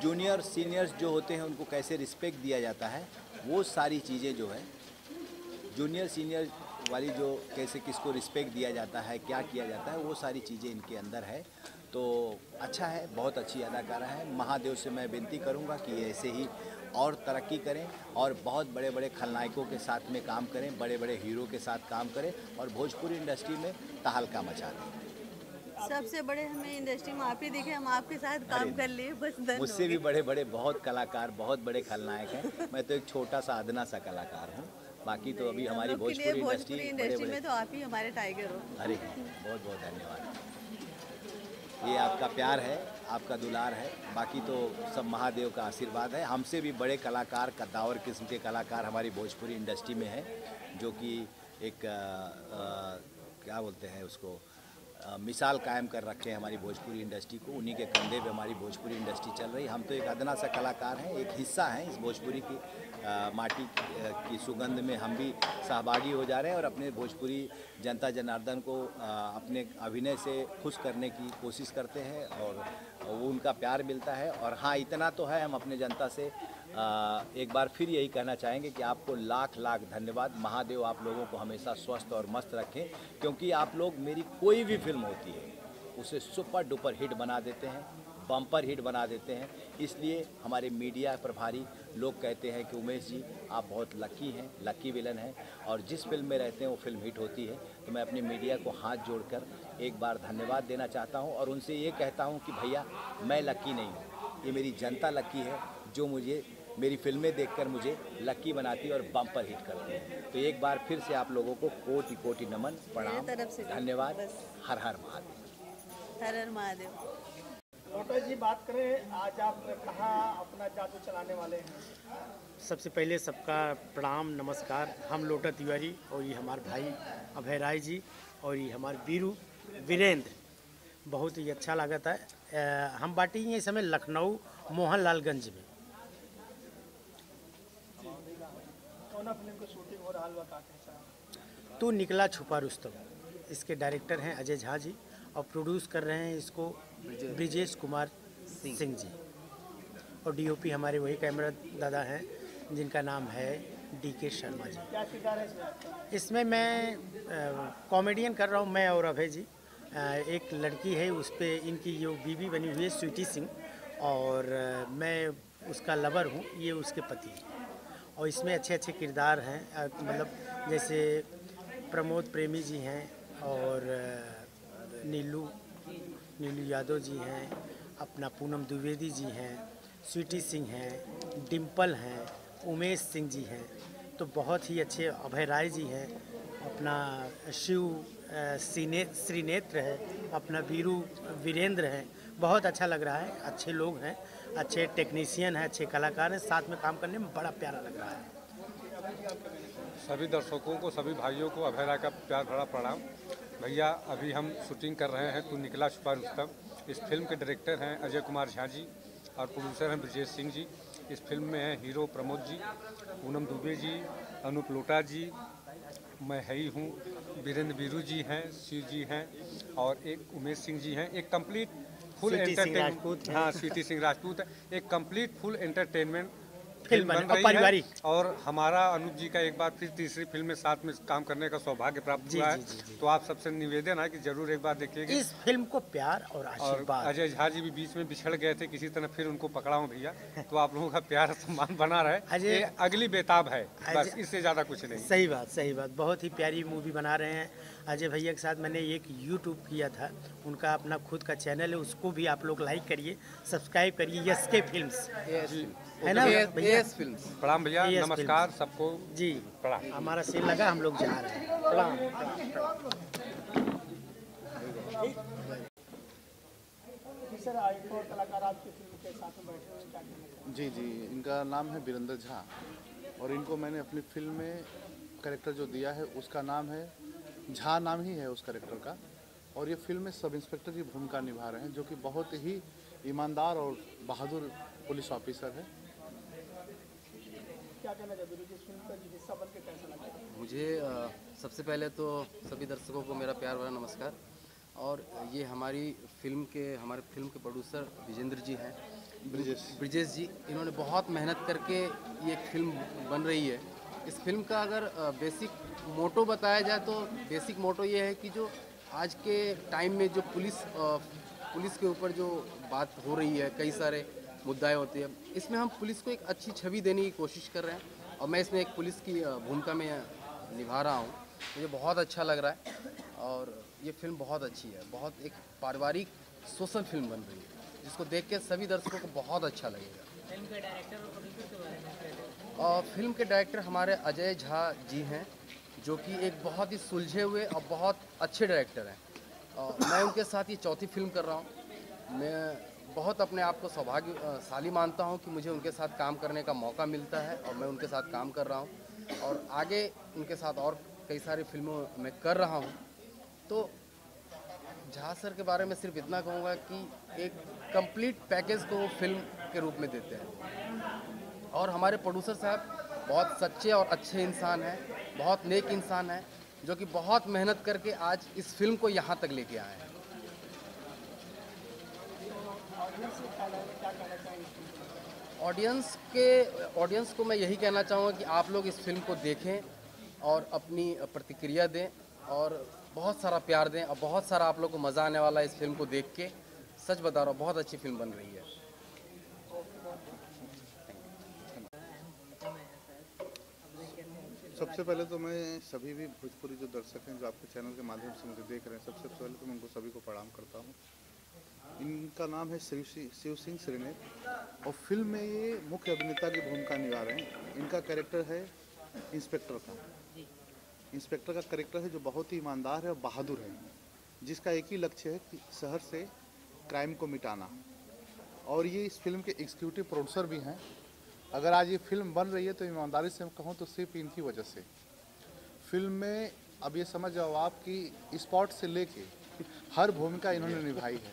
जूनियर सीनियर्स जो होते हैं उनको कैसे रिस्पेक्ट दिया जाता है वो सारी चीज़ें जो है जूनियर सीनियर वाली जो कैसे किसको रिस्पेक्ट दिया जाता है क्या किया जाता है वो सारी चीज़ें इनके अंदर है। तो अच्छा है बहुत अच्छी अदाकारा है। महादेव से मैं विनती करूँगा कि ऐसे ही और तरक्की करें और बहुत बड़े बड़े खलनायकों के साथ में काम करें बड़े बड़े हीरो के साथ काम करें और भोजपुरी इंडस्ट्री में तहलका मचा दें। सबसे बड़े हमें इंडस्ट्री में आप ही दिखे हम आपके साथ काम कर लिए बस मुझसे भी बड़े बड़े बहुत कलाकार बहुत बड़े खलनायक हैं। मैं तो एक छोटा सा अदना सा कलाकार हूँ। बाकी तो अभी हमारी भोजपुरी इंडस्ट्री इंडस्ट्री में तो आप ही हमारे टाइगर हो। अरे बहुत बहुत धन्यवाद। ये आपका प्यार है आपका दुलार है। बाकी तो सब महादेव का आशीर्वाद है। हमसे भी बड़े कलाकार कद्दावर किस्म के कलाकार हमारी भोजपुरी इंडस्ट्री में हैं जो कि एक आ, आ, क्या बोलते हैं उसको आ, मिसाल कायम कर रखे हैं हमारी भोजपुरी इंडस्ट्री को। उन्हीं के कंधे पे हमारी भोजपुरी इंडस्ट्री चल रही हम तो एक अदना सा कलाकार हैं एक हिस्सा हैं इस भोजपुरी की। माटी की, सुगंध में हम भी सहभागी हो जा रहे हैं और अपने भोजपुरी जनता जनार्दन को अपने अभिनय से खुश करने की कोशिश करते हैं और वो उनका प्यार मिलता है। और हाँ इतना तो है हम अपने जनता से एक बार फिर यही कहना चाहेंगे कि आपको लाख लाख धन्यवाद। महादेव आप लोगों को हमेशा स्वस्थ और मस्त रखें क्योंकि आप लोग मेरी कोई भी फ़िल्म होती है उसे सुपर डुपर हिट बना देते हैं। बम्पर हिट बना देते हैं। इसलिए हमारे मीडिया प्रभारी लोग कहते हैं कि उमेश जी आप बहुत लकी हैं लकी विलन हैं और जिस फ़िल्म में रहते हैं वो फ़िल्म हिट होती है। तो मैं अपनी मीडिया को हाथ जोड़कर एक बार धन्यवाद देना चाहता हूँ और उनसे ये कहता हूँ कि भैया मैं लकी नहीं हूँ। ये मेरी जनता लकी है जो मुझे मेरी फ़िल्में देखकर मुझे लकी बनाती है और बम्पर हिट करती है। तो एक बार फिर से आप लोगों को कोटि कोटि नमन प्रणाम। धन्यवाद हर हर महादेव। हर हर महादेव। लोटा जी बात करें आज आप कहाँ अपना जादू चलाने वाले हैं? सबसे पहले सबका प्रणाम नमस्कार। हम लोटा तिवारी और ये हमारे भाई अभय राय जी और ये हमारे वीरू वीरेंद्र। बहुत ही अच्छा लागत है। हम बाटी हैं इस समय लखनऊ मोहनलालगंज में। तो निकला छुपा रुस्तम। इसके डायरेक्टर हैं अजय झा जी और प्रोड्यूस कर रहे हैं इसको। ब्रिजेश कुमार सिंह। जी। और डीओपी हमारे वही कैमरा दादा हैं जिनका नाम है डी के शर्मा जी। इसमें मैं कॉमेडियन कर रहा हूँ मैं और अभय जी। अ, एक लड़की है उस पर इनकी जो बीवी बनी हुई है स्वीटी सिंह। और अ, मैं उसका लवर हूँ ये उसके पति और इसमें अच्छे अच्छे किरदार हैं मतलब जैसे प्रमोद प्रेमी जी हैं और नीलू नीलू यादव जी हैं, अपना पूनम द्विवेदी जी हैं, स्वीटी सिंह हैं डिम्पल हैं, उमेश सिंह जी हैं। तो बहुत ही अच्छे अभय राय जी हैं, अपना शिव श्रीने श्रीनेत्र है, अपना वीरू, वीरेंद्र हैं। बहुत अच्छा लग रहा है, अच्छे लोग हैं, अच्छे टेक्नीशियन हैं, अच्छे कलाकार हैं, साथ में काम करने में बड़ा प्यारा लग रहा है। सभी दर्शकों को, सभी भाइयों को अभय राय का प्यार भरा प्रणाम। भैया अभी हम शूटिंग कर रहे हैं तू निकला छुपा रुस्तम इस फ़िल्म के डायरेक्टर हैं अजय कुमार झा जी और प्रोड्यूसर हैं ब्रजेश सिंह जी। इस फ़िल्म में हैं हीरो प्रमोद जी पूनम दुबे जी अनूप लोटा जी मैं है ही हूँ वीरेंद्र बीरू जी हैं शिव जी हैं और एक उमेश सिंह जी हैं। एक कंप्लीट फुल एंटरटेनमेंट हाँ। स्वीटी सिंह राजपूत है। एक कंप्लीट फुल एंटरटेनमेंट फ़िल्म बन और रही है पारिवारिक। और हमारा अनूप जी का एक बार फिर तीसरी फ़िल्म में साथ में काम करने का सौभाग्य प्राप्त जी, हुआ जी, जी, है तो आप सबसे निवेदन है कि ज़रूर एक बार देखिएगा। इस फ़िल्म को प्यार और आशीर्वाद। अजय झा जी भी बीच में बिछड़ गए थे किसी तरह फिर उनको पकड़ा हूँ भैया। तो आप लोगों का प्यार सम्मान बना रहे। अजय- अगली बेताब है। बस इससे ज़्यादा कुछ नहीं। सही बात सही बात। बहुत ही प्यारी मूवी बना रहे हैं। अजय भैया के साथ मैंने एक यूट्यूब किया था। उनका अपना खुद का चैनल है उसको भी आप लोग लाइक करिए सब्सक्राइब करिए यस के फिल्म्स है ना भैया? प्रणाम भैया नमस्कार सबको। जी। प्रणाम। हमारा सीन लगा हम लोग जा रहे हैं। प्रणाम। फ़िल्म हैं जी जी इनका नाम है वीरेंद्र झा। और इनको मैंने अपनी फ़िल्म में करेक्टर जो दिया है उसका नाम है झा नाम ही है उस करेक्टर का। और ये फ़िल्म में सब इंस्पेक्टर की भूमिका निभा रहे हैं जो कि बहुत ही ईमानदार और बहादुर पुलिस ऑफिसर है। क्या कहना चाहते हो जिस फ़िल्म का हिस्सा बन के कैसा लगा? मुझे सबसे पहले तो सभी दर्शकों को मेरा प्यार भरा नमस्कार। और ये हमारी फ़िल्म के हमारे फ़िल्म के प्रोड्यूसर विजेंद्र जी हैं। ब्रिजेश। ब्रिजेश जी इन्होंने बहुत मेहनत करके ये फ़िल्म बन रही है। इस फ़िल्म का अगर बेसिक मोटो बताया जाए तो बेसिक मोटो ये है कि जो आज के टाइम में जो पुलिस पुलिस के ऊपर जो बात हो रही है, कई सारे मुद्दाएँ होती है, इसमें हम पुलिस को एक अच्छी छवि देने की कोशिश कर रहे हैं। और मैं इसमें एक पुलिस की भूमिका में निभा रहा हूँ। मुझे बहुत अच्छा लग रहा है और ये फ़िल्म बहुत अच्छी है। बहुत एक पारिवारिक, सोशल फ़िल्म बन रही है, जिसको देख के सभी दर्शकों को बहुत अच्छा लगेगा। फ़िल्म के डायरेक्टर और फ़िल्म के डायरेक्टर हमारे अजय झा जी हैं, जो कि एक बहुत ही सुलझे हुए और बहुत अच्छे डायरेक्टर हैं। और मैं उनके साथ ये चौथी फ़िल्म कर रहा हूँ। मैं बहुत अपने आप को सौभाग्यशाली मानता हूँ कि मुझे उनके साथ काम करने का मौका मिलता है और मैं उनके साथ काम कर रहा हूँ। और आगे उनके साथ और कई सारी फ़िल्मों में कर रहा हूँ। तो झा सर के बारे में सिर्फ़ इतना कहूँगा कि एक कंप्लीट पैकेज को वो फ़िल्म के रूप में देते हैं। और हमारे प्रोड्यूसर साहब बहुत सच्चे और अच्छे इंसान हैं, बहुत नेक इंसान हैं, जो कि बहुत मेहनत करके आज इस फ़िल्म को यहाँ तक लेके आए हैं। ऑडियंस के ऑडियंस को मैं यही कहना चाहूँगा कि आप लोग इस फ़िल्म को देखें और अपनी प्रतिक्रिया दें और बहुत सारा प्यार दें और बहुत सारा आप लोग को मज़ा आने वाला है इस फ़िल्म को देख के। सच बता रहा हूँ, बहुत अच्छी फ़िल्म बन रही है। सबसे पहले तो मैं सभी भी भोजपुरी जो दर्शक हैं जो आपके चैनल के माध्यम से मुझे देख रहे हैं सबसे पहले तो मैं उनको सभी को प्रणाम करता हूँ। इनका नाम है शिव शिव सिंह श्रीने और फ़िल्म में ये मुख्य अभिनेता की भूमिका निभा रहे हैं। इनका कैरेक्टर है इंस्पेक्टर का। इंस्पेक्टर का कैरेक्टर है जो बहुत ही ईमानदार है और बहादुर है जिसका एक ही लक्ष्य है कि शहर से क्राइम को मिटाना। और ये इस फ़िल्म के एग्जीक्यूटिव प्रोड्यूसर भी हैं। अगर आज ये फ़िल्म बन रही है तो ईमानदारी से कहूँ तो सिर्फ़ इनकी वजह से। फ़िल्म में, अब ये समझ जाओ आप कि स्पॉट से लेके हर भूमिका इन्होंने निभाई है।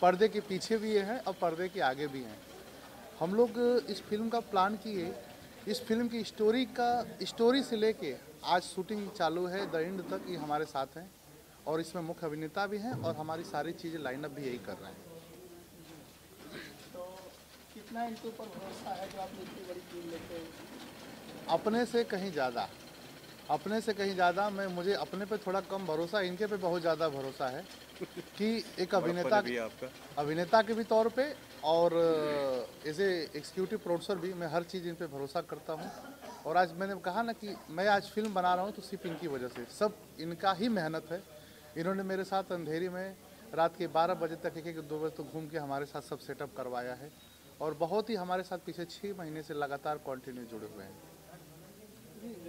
पर्दे के पीछे भी ये हैं और पर्दे के आगे भी हैं। हम लोग इस फ़िल्म का प्लान किए। इस फ़िल्म की स्टोरी का, स्टोरी से लेके आज शूटिंग चालू है, द एंड तक ये हमारे साथ हैं और इसमें मुख्य अभिनेता भी हैं और हमारी सारी चीज़ें लाइनअप भी यही कर रहे हैं। कितना इनके ऊपर भरोसा है जो आपने इतनी बड़ी टीम लेके अपने से कहीं ज़्यादा अपने से कहीं ज़्यादा मैं मुझे अपने पे थोड़ा कम भरोसा इनके पे बहुत ज़्यादा भरोसा है कि एक अभिनेता अभिनेता के भी तौर पे और एज ए एग्जीक्यूटिव प्रोड्यूसर भी मैं हर चीज़ इन पे भरोसा करता हूँ। और आज मैंने कहा ना कि मैं आज फ़िल्म बना रहा हूँ तो सिर्फ़ इनकी वजह से सब इनका ही मेहनत है। इन्होंने मेरे साथ अंधेरी में रात के 12 बजे तक एक एक दो बजे तक घूम के हमारे साथ सब सेटअप करवाया है। और बहुत ही हमारे साथ पिछले छः महीने से लगातार कंटिन्यू जुड़े हुए हैं।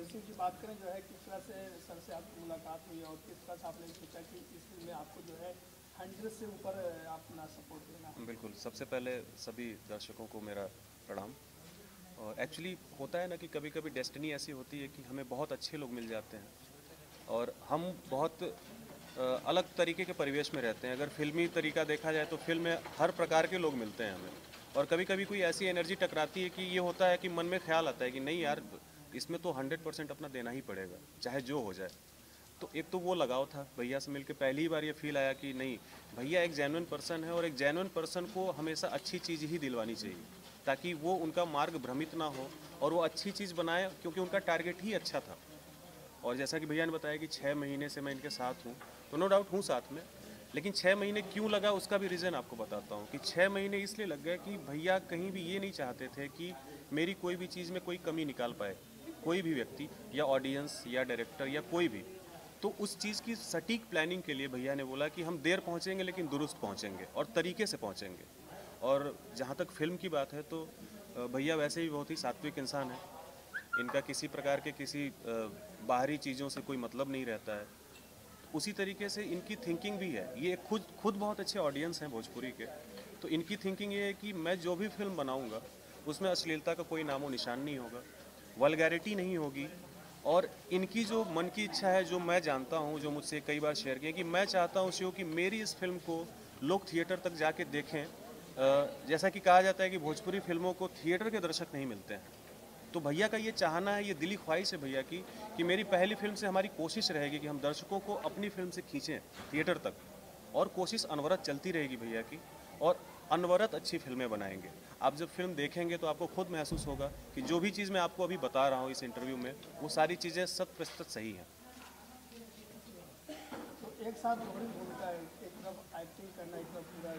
जी बात करें जो है किस तरह से सर से आपकी मुलाकात हुई और किस तरह से आपने सोचा कि इस में आपको जो है हंड्रेड से ऊपर अपना सपोर्ट देना बिल्कुल सबसे पहले सभी दर्शकों को मेरा प्रणाम। और एक्चुअली होता है ना कि कभी कभी डेस्टिनी ऐसी होती है कि हमें बहुत अच्छे लोग मिल जाते हैं। और हम बहुत अलग तरीके के परिवेश में रहते हैं। अगर फिल्मी तरीका देखा जाए तो फ़िल्म में हर प्रकार के लोग मिलते हैं हमें। और कभी कभी कोई ऐसी एनर्जी टकराती है कि ये होता है कि मन में ख्याल आता है कि नहीं यार, इसमें तो हंड्रेड परसेंट अपना देना ही पड़ेगा, चाहे जो हो जाए। तो एक तो वो लगाव था, भैया से मिलकर पहली बार ये फील आया कि नहीं, भैया एक जेनुअन पर्सन है और एक जेनुअन पर्सन को हमेशा अच्छी चीज़ ही दिलवानी चाहिए, ताकि वो उनका मार्ग भ्रमित ना हो और वो अच्छी चीज़ बनाए, क्योंकि उनका टारगेट ही अच्छा था। और जैसा कि भैया ने बताया कि छः महीने से मैं इनके साथ हूँ तो नो डाउट हूँ साथ में लेकिन छः महीने क्यों लगा, उसका भी रीज़न आपको बताता हूँ कि छः महीने इसलिए लग गए कि भैया कहीं भी ये नहीं चाहते थे कि मेरी कोई भी चीज़ में कोई कमी निकाल पाए, कोई भी व्यक्ति या ऑडियंस या डायरेक्टर या कोई भी। तो उस चीज़ की सटीक प्लानिंग के लिए भैया ने बोला कि हम देर पहुँचेंगे लेकिन दुरुस्त पहुँचेंगे और तरीके से पहुँचेंगे। और जहाँ तक फ़िल्म की बात है तो भैया वैसे भी बहुत ही सात्विक इंसान है। इनका किसी प्रकार के किसी बाहरी चीज़ों से कोई मतलब नहीं रहता है। उसी तरीके से इनकी थिंकिंग भी है। ये खुद खुद बहुत अच्छे ऑडियंस हैं भोजपुरी के। तो इनकी थिंकिंग ये है कि मैं जो भी फ़िल्म बनाऊँगा, उसमें अश्लीलता का कोई नामो निशान नहीं होगा वलगैरिटी नहीं होगी, और इनकी जो मन की इच्छा है, जो मैं जानता हूँ, जो मुझसे कई बार शेयर किया कि मैं चाहता हूँ शिव कि मेरी इस फ़िल्म को लोग थिएटर तक जाके देखें। जैसा कि कहा जाता है कि भोजपुरी फ़िल्मों को थिएटर के दर्शक नहीं मिलते हैं। तो भैया का ये चाहना है, ये दिली ख्वाहिश है भैया की, कि मेरी पहली फ़िल्म से हमारी कोशिश रहेगी कि हम दर्शकों को अपनी फ़िल्म से खींचें थिएटर तक। और कोशिश अनवरत चलती रहेगी भैया की, और अनवरत अच्छी फ़िल्में बनाएँगे। आप जब फ़िल्म देखेंगे तो आपको खुद महसूस होगा कि जो भी चीज़ मैं आपको अभी बता रहा हूँ इस इंटरव्यू में, वो सारी चीज़ें शत प्रतिशत सही हैं। तो एक साथ भूमिका है, एक तरफ़ एक्टिंग करना, एक तरफ़ पूरा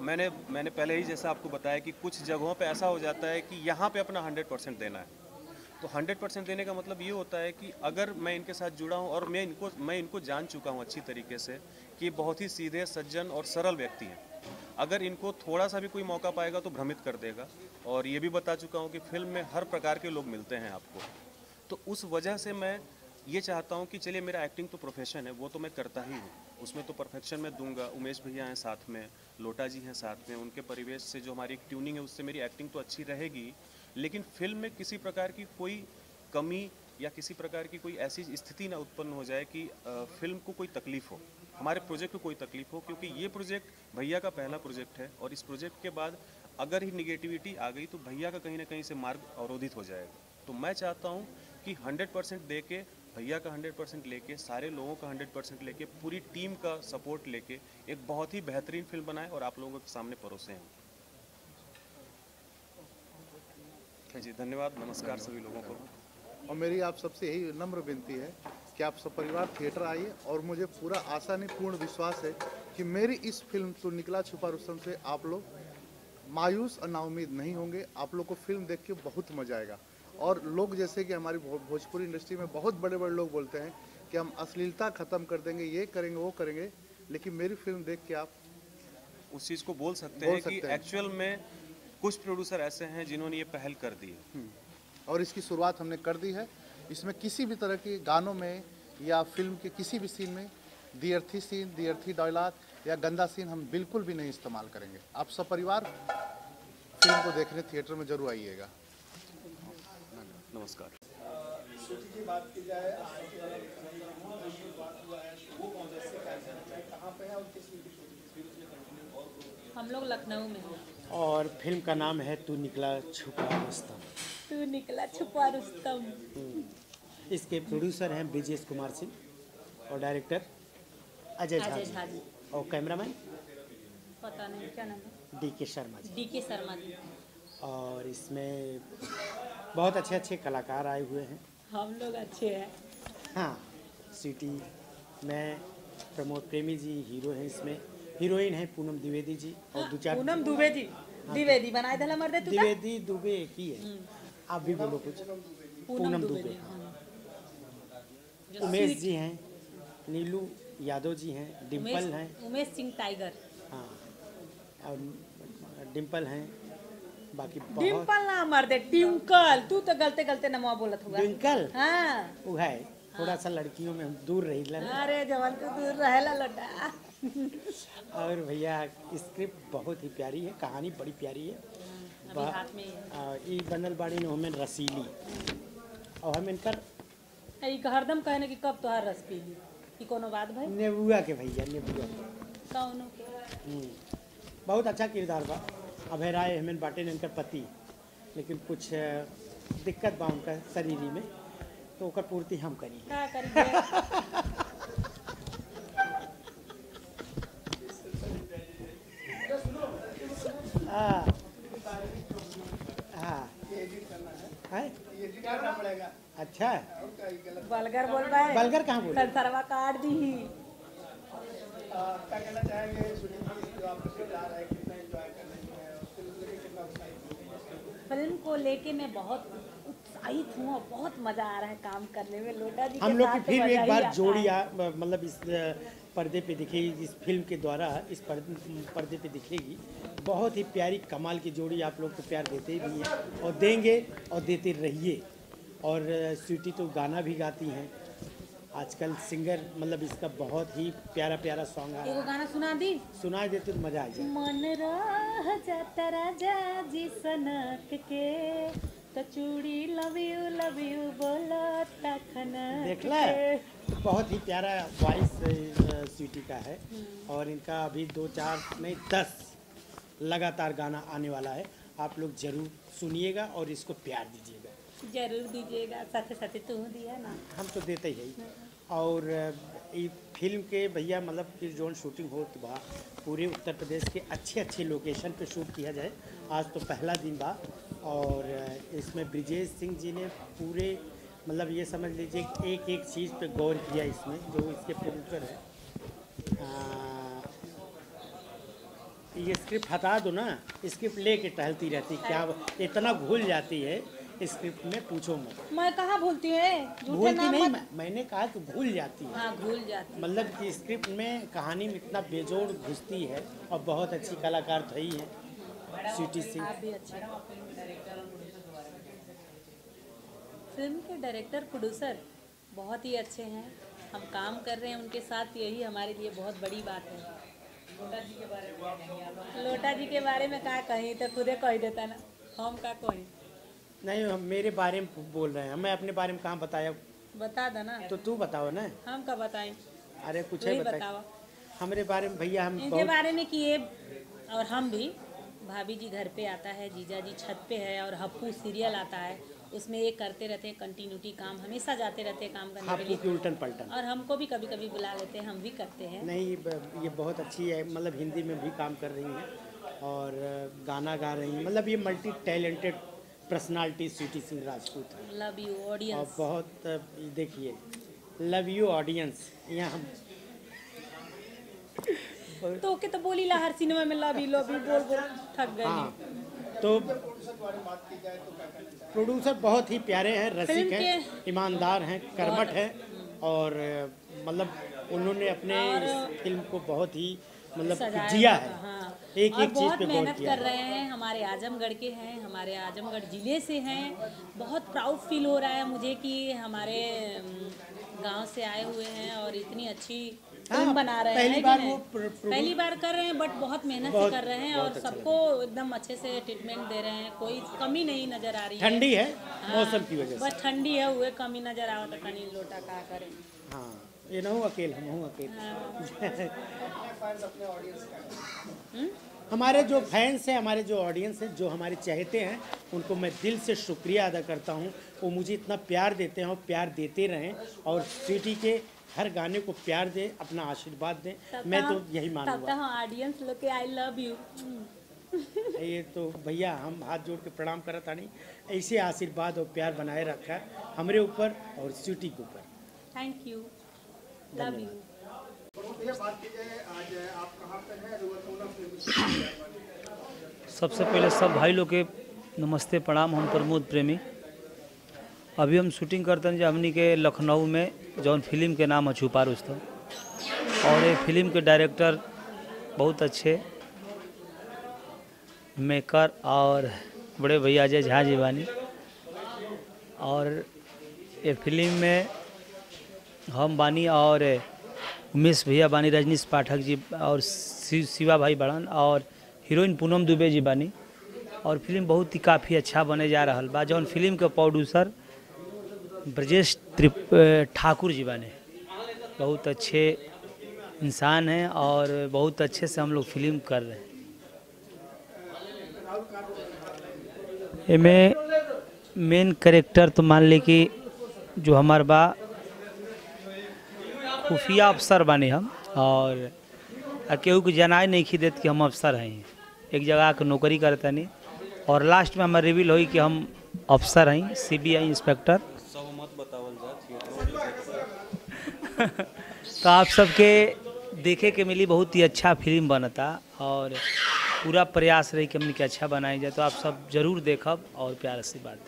मैंने मैंने पहले ही जैसा आपको बताया कि कुछ जगहों पे ऐसा हो जाता है कि यहाँ पे अपना हंड्रेड परसेंट देना है। तो हंड्रेड परसेंट देने का मतलब ये होता है कि अगर मैं इनके साथ जुड़ा हूँ और मैं इनको मैं इनको जान चुका हूँ अच्छी तरीके से कि बहुत ही सीधे, सज्जन और सरल व्यक्ति हैं। अगर इनको थोड़ा सा भी कोई मौका पाएगा तो भ्रमित कर देगा और ये भी बता चुका हूँ कि फ़िल्म में हर प्रकार के लोग मिलते हैं आपको। तो उस वजह से मैं ये चाहता हूँ कि चलिए मेरा एक्टिंग तो प्रोफेशन है, वो तो मैं करता ही हूँ। उसमें तो परफेक्शन मैं दूँगा। उमेश भैया हैं साथ में, लोटा जी हैं साथ में, उनके परिवेश से जो हमारी एक ट्यूनिंग है, उससे मेरी एक्टिंग तो अच्छी रहेगी। लेकिन फ़िल्म में किसी प्रकार की कोई कमी या किसी प्रकार की कोई ऐसी स्थिति ना उत्पन्न हो जाए कि फ़िल्म को कोई तकलीफ़ हो। हमारे प्रोजेक्ट को कोई तकलीफ़ हो, क्योंकि ये प्रोजेक्ट भैया का पहला प्रोजेक्ट है और इस प्रोजेक्ट के बाद अगर ही निगेटिविटी आ गई तो भैया का कहीं ना कहीं से मार्ग अवरोधित हो जाएगा। तो मैं चाहता हूँ कि 100 परसेंट दे के भैया का 100 परसेंट लेके सारे लोगों का 100 परसेंट लेके पूरी टीम का सपोर्ट लेके एक बहुत ही बेहतरीन फ़िल्म बनाए और आप लोगों के सामने परोसे हैं। जी धन्यवाद नमस्कार सभी लोगों को। और मेरी आप सबसे यही नम्र विनती है कि आप सब परिवार थिएटर आइए और मुझे पूरा आशा नहीं पूर्ण विश्वास है कि मेरी इस फ़िल्म तो निकला छुपा रुस्तम से आप लोग मायूस और नाउमीद नहीं होंगे आप लोग को फ़िल्म देख के बहुत मज़ा आएगा। और लोग जैसे कि हमारी भोजपुरी इंडस्ट्री में बहुत बड़े बड़े लोग बोलते हैं कि हम अश्लीलता ख़त्म कर देंगे ये करेंगे वो करेंगे लेकिन मेरी फ़िल्म देख के आप उस चीज़ को बोल सकते बोल हैं कि सकते हैं। एक्चुअल में कुछ प्रोड्यूसर ऐसे हैं जिन्होंने ये पहल कर दी है। और इसकी शुरुआत हमने कर दी है। इसमें किसी भी तरह के गानों में या फ़िल्म के किसी भी सीन में दियर्थी सीन दियर्थी डायलॉग या गंदा सीन हम बिल्कुल भी नहीं इस्तेमाल करेंगे। आप सब परिवार फ़िल्म को देखने थिएटर में ज़रूर आइएगा। नमस्कार। सूची बात की जाए आज जो शुरुआत हुआ है वो कौन से कार्यक्रम है कहाँ पे है और किस फ़िल्म की शूटिंग हम लोग लखनऊ में हैं। और फ़िल्म का नाम है तू निकला छुपा रुस्तम। तू निकला छुपा रुस्तम। इसके प्रोड्यूसर हैं ब्रिजेश कुमार सिंह और डायरेक्टर अजय झा झा जी और कैमरामैन? पता नहीं क्या नाम है? डी के शर्मा जी। डी के शर्मा जी। और इसमें बहुत अच्छे अच्छे कलाकार आए हुए हैं। हम लोग अच्छे हैं। हाँ सिटी मैं प्रमोद प्रेमी जी हीरो हैं इसमें। हीरोइन है पूनम द्विवेदी जी और दो चार पूनम दुबे जी द्विवेदी बनाए दला मर दे तू? द्विवेदी दुबे एक ही। है आप भी बोलो कुछ। पूनम दुबे दुबे उमेश जी हैं नीलू यादव जी हैं डिम्पल हैं। उमेश सिंह टाइगर। हाँ और डिम्पल हैं बाकी बहुत डिम्पल ना मर दे ट्विंकल तू तो गलते गलते नमवा बोलत होगा। ट्विंकल हाँ। वो है थोड़ा सा लड़कियों में दूर रही अरे जवान को दूर रहेला लोटा और भैया स्क्रिप्ट बहुत ही प्यारी है कहानी बड़ी प्यारी है। अभी हाथ में ही। बनल बाड़ी ने हमें रसीली। और हम इनकर हरदम कहने कि कब तोहार रस पीली ई कोनो बात भाई? नेबुआ के भैया नेबुआ कौनो के? हम्म। बहुत अच्छा किरदार बा। अभय राय हेमन बाटे ने इनकर पति लेकिन कुछ दिक्कत बा उनका शरीरी में तो ओकर पूर्ति हम करी हाँ हाँ है करना पड़ेगा अच्छा। बलगर बोल रहा है। बलगर कहाँ बोल काट दी। ही क्या कहना चाहेंगे शूटिंग जो आप लोग जा रहे हैं कितना एंजॉय कर रहे हैं और फ़िल्म को लेके कितना उत्साहित फ़िल्म को लेके मैं बहुत उत्साहित हूँ और बहुत मज़ा आ रहा है काम करने में। लोटा जी हम लोग की तो फिर एक बार जोड़ी मतलब इस पर्दे पे दिखेगी इस फ़िल्म के द्वारा इस पर्दे पर्दे पे दिखेगी। बहुत ही प्यारी कमाल की जोड़ी आप लोग को प्यार देते भी हैं और देंगे और देते रहिए। और स्वीटी तो गाना भी गाती हैं। आजकल सिंगर मतलब इसका बहुत ही प्यारा प्यारा सॉन्ग आ एगो रहा गाना सुना दी? सुना देते तो मज़ा आ जाए मन रह जाता राजा जी सनक के तो चूड़ी लव यू लव यू बोलो तखन देखला बहुत ही प्यारा वॉइस स्वीटी का है। और इनका अभी दो चार नहीं दस लगातार गाना आने वाला है। आप लोग ज़रूर सुनिएगा और इसको प्यार दीजिएगा। ज़रूर दीजिएगा साथे साथे तू दिया ना। हम तो देते ही हैं। और ई फ़िल्म के भैया मतलब कि जोन शूटिंग होत बा पूरे उत्तर प्रदेश के अच्छे अच्छे लोकेशन पे शूट किया जाए। आज तो पहला दिन बा। और इसमें ब्रिजेश सिंह जी ने पूरे मतलब ये समझ लीजिए एक एक चीज़ पे गौर किया इसमें जो इसके प्रोड्यूसर है। अ, ये स्क्रिप्ट हटा दो ना स्क्रिप्ट ले के टहलती रहती क्या इतना भूल जाती है। स्क्रिप्ट में पूछो मत। मैं कहाँ भूलती है भूलती नहीं मत मैं- मैंने कहा कि भूल जाती है। हाँ भूल जाती मतलब कि स्क्रिप्ट में कहानी में इतना बेजोड़ घुसती है और बहुत अच्छी कलाकार तो ही है स्वीटी सिंह फ़िल्म के डायरेक्टर प्रोड्यूसर बहुत ही अच्छे हैं। हम काम कर रहे हैं उनके साथ यही हमारे लिए बहुत बड़ी बात है। लोटा जी के बारे में का कहीं तो खुदे कह देता ना। हम का कहीं? नहीं हम मेरे बारे में बोल रहे हैं। मैं अपने बारे में कहाँ बताया? बता दो ना। तो तू बताओ ना। हम का बताएँ? अरे कुछ है बताओ। हमारे बारे में भैया हम इनके बारे में कि ये और हम भी भाभी जी घर पे आता है जीजा जी छत पे है और हप्पू सीरियल आता है। उसमें ये करते रहते हैं कंटिन्यूटी काम हमेशा जाते रहते हैं काम करने के लिए। उल्टन पलटन। और हमको भी कभी कभी बुला लेते हैं हम भी करते हैं। नहीं ये बहुत अच्छी है मतलब हिंदी में भी काम कर रही हैं और गाना गा रही हैं मतलब ये multi talented personality Sweety Singh Rajput है लव यू ऑडियंस और बहुत देखिए लव यू ऑडियंस यहाँ तो के तो बोली ला हर सिनेमा में लव यू लव यू बोल बोल थक गई। हाँ तो प्रोड्यूसर बहुत ही प्यारे हैं रसिक हैं ईमानदार हैं कर्मठ हैं और मतलब उन्होंने अपने इस फ़िल्म को बहुत ही मतलब जिया है। हाँ। एक और एक चीज़ बहुत पे मेहनत कर रहे हैं हमारे आजमगढ़ के हैं हमारे आजमगढ़ ज़िले से हैं। बहुत प्राउड फील हो रहा है मुझे कि हमारे गाँव से आए हुए हैं और इतनी अच्छी हाँ, बना रहे पहली हैं बार वो प्र- पहली बार कर रहे हैं बट बहुत मेहनत से कर रहे हैं और अच्छा सबको एकदम अच्छे से ट्रीटमेंट दे रहे हैं। कोई कमी नहीं नज़र आ रही है। ठंडी है हाँ, मौसम की वजह से। बस ठंडी है हुए कमी नज़र आओ तो कनी लोटा का करें। हाँ। ये ना हूँ अकेले हम हूँ अकेले। हमारे जो फैंस हैं हमारे जो ऑडियंस हैं जो हमारे चाहते हैं उनको मैं दिल से शुक्रिया अदा करता हूँ। वो मुझे इतना प्यार देते हैं और प्यार देते रहें और सिटी के हर गाने को प्यार दें अपना आशीर्वाद दें। मैं तो यही मानूँगा। ऑडियंस लोग के आई लव यू ये तो भैया हम हाथ जोड़ के प्रणाम करत तानी ऐसे आशीर्वाद और प्यार बनाए रखा हमारे ऊपर और सिटी के ऊपर। थैंक यू सबसे पहले सब भाई लोग के नमस्ते, प्रणाम। हम प्रमोद प्रेमी। अभी हम शूटिंग करते हैं हमनी के लखनऊ में, जौन फ़िल्म के नाम है छुपा रुस्तम और ये फ़िल्म के डायरेक्टर बहुत अच्छे मेकर और बड़े भैया अजय झा जी बानी और ये फ़िल्म में हम बानी और उमेश भैया बानी, रजनीश पाठक जी और शिवा भाई बड़न और हीरोइन पूनम दुबे जी बानी। और फ़िल्म बहुत ही काफ़ी अच्छा बने जा रहा बा, जौन फ़िल्म के प्रोड्यूसर ब्रजेश ठाकुर जी बने। बहुत अच्छे इंसान हैं और बहुत अच्छे से हम लोग फ़िल्म कर रहे हैं। इमें मेन करेक्टर तो मान ली कि जो हमार बा खुफिया अफसर बने हम, और केहू के जनाए नहीं खी देते कि हम अफसर हैं। एक जगह के नौकरी करते नहीं और लास्ट में हमारे रिवील हुई कि हम अफसर हैं सीबीआई इंस्पेक्टर तो आप सबके देखे के मिली बहुत ही अच्छा फ़िल्म बनता, और पूरा प्रयास रही कि हमने के अच्छा बनाई जाए तो आप सब ज़रूर देखब, और प्यार से बात।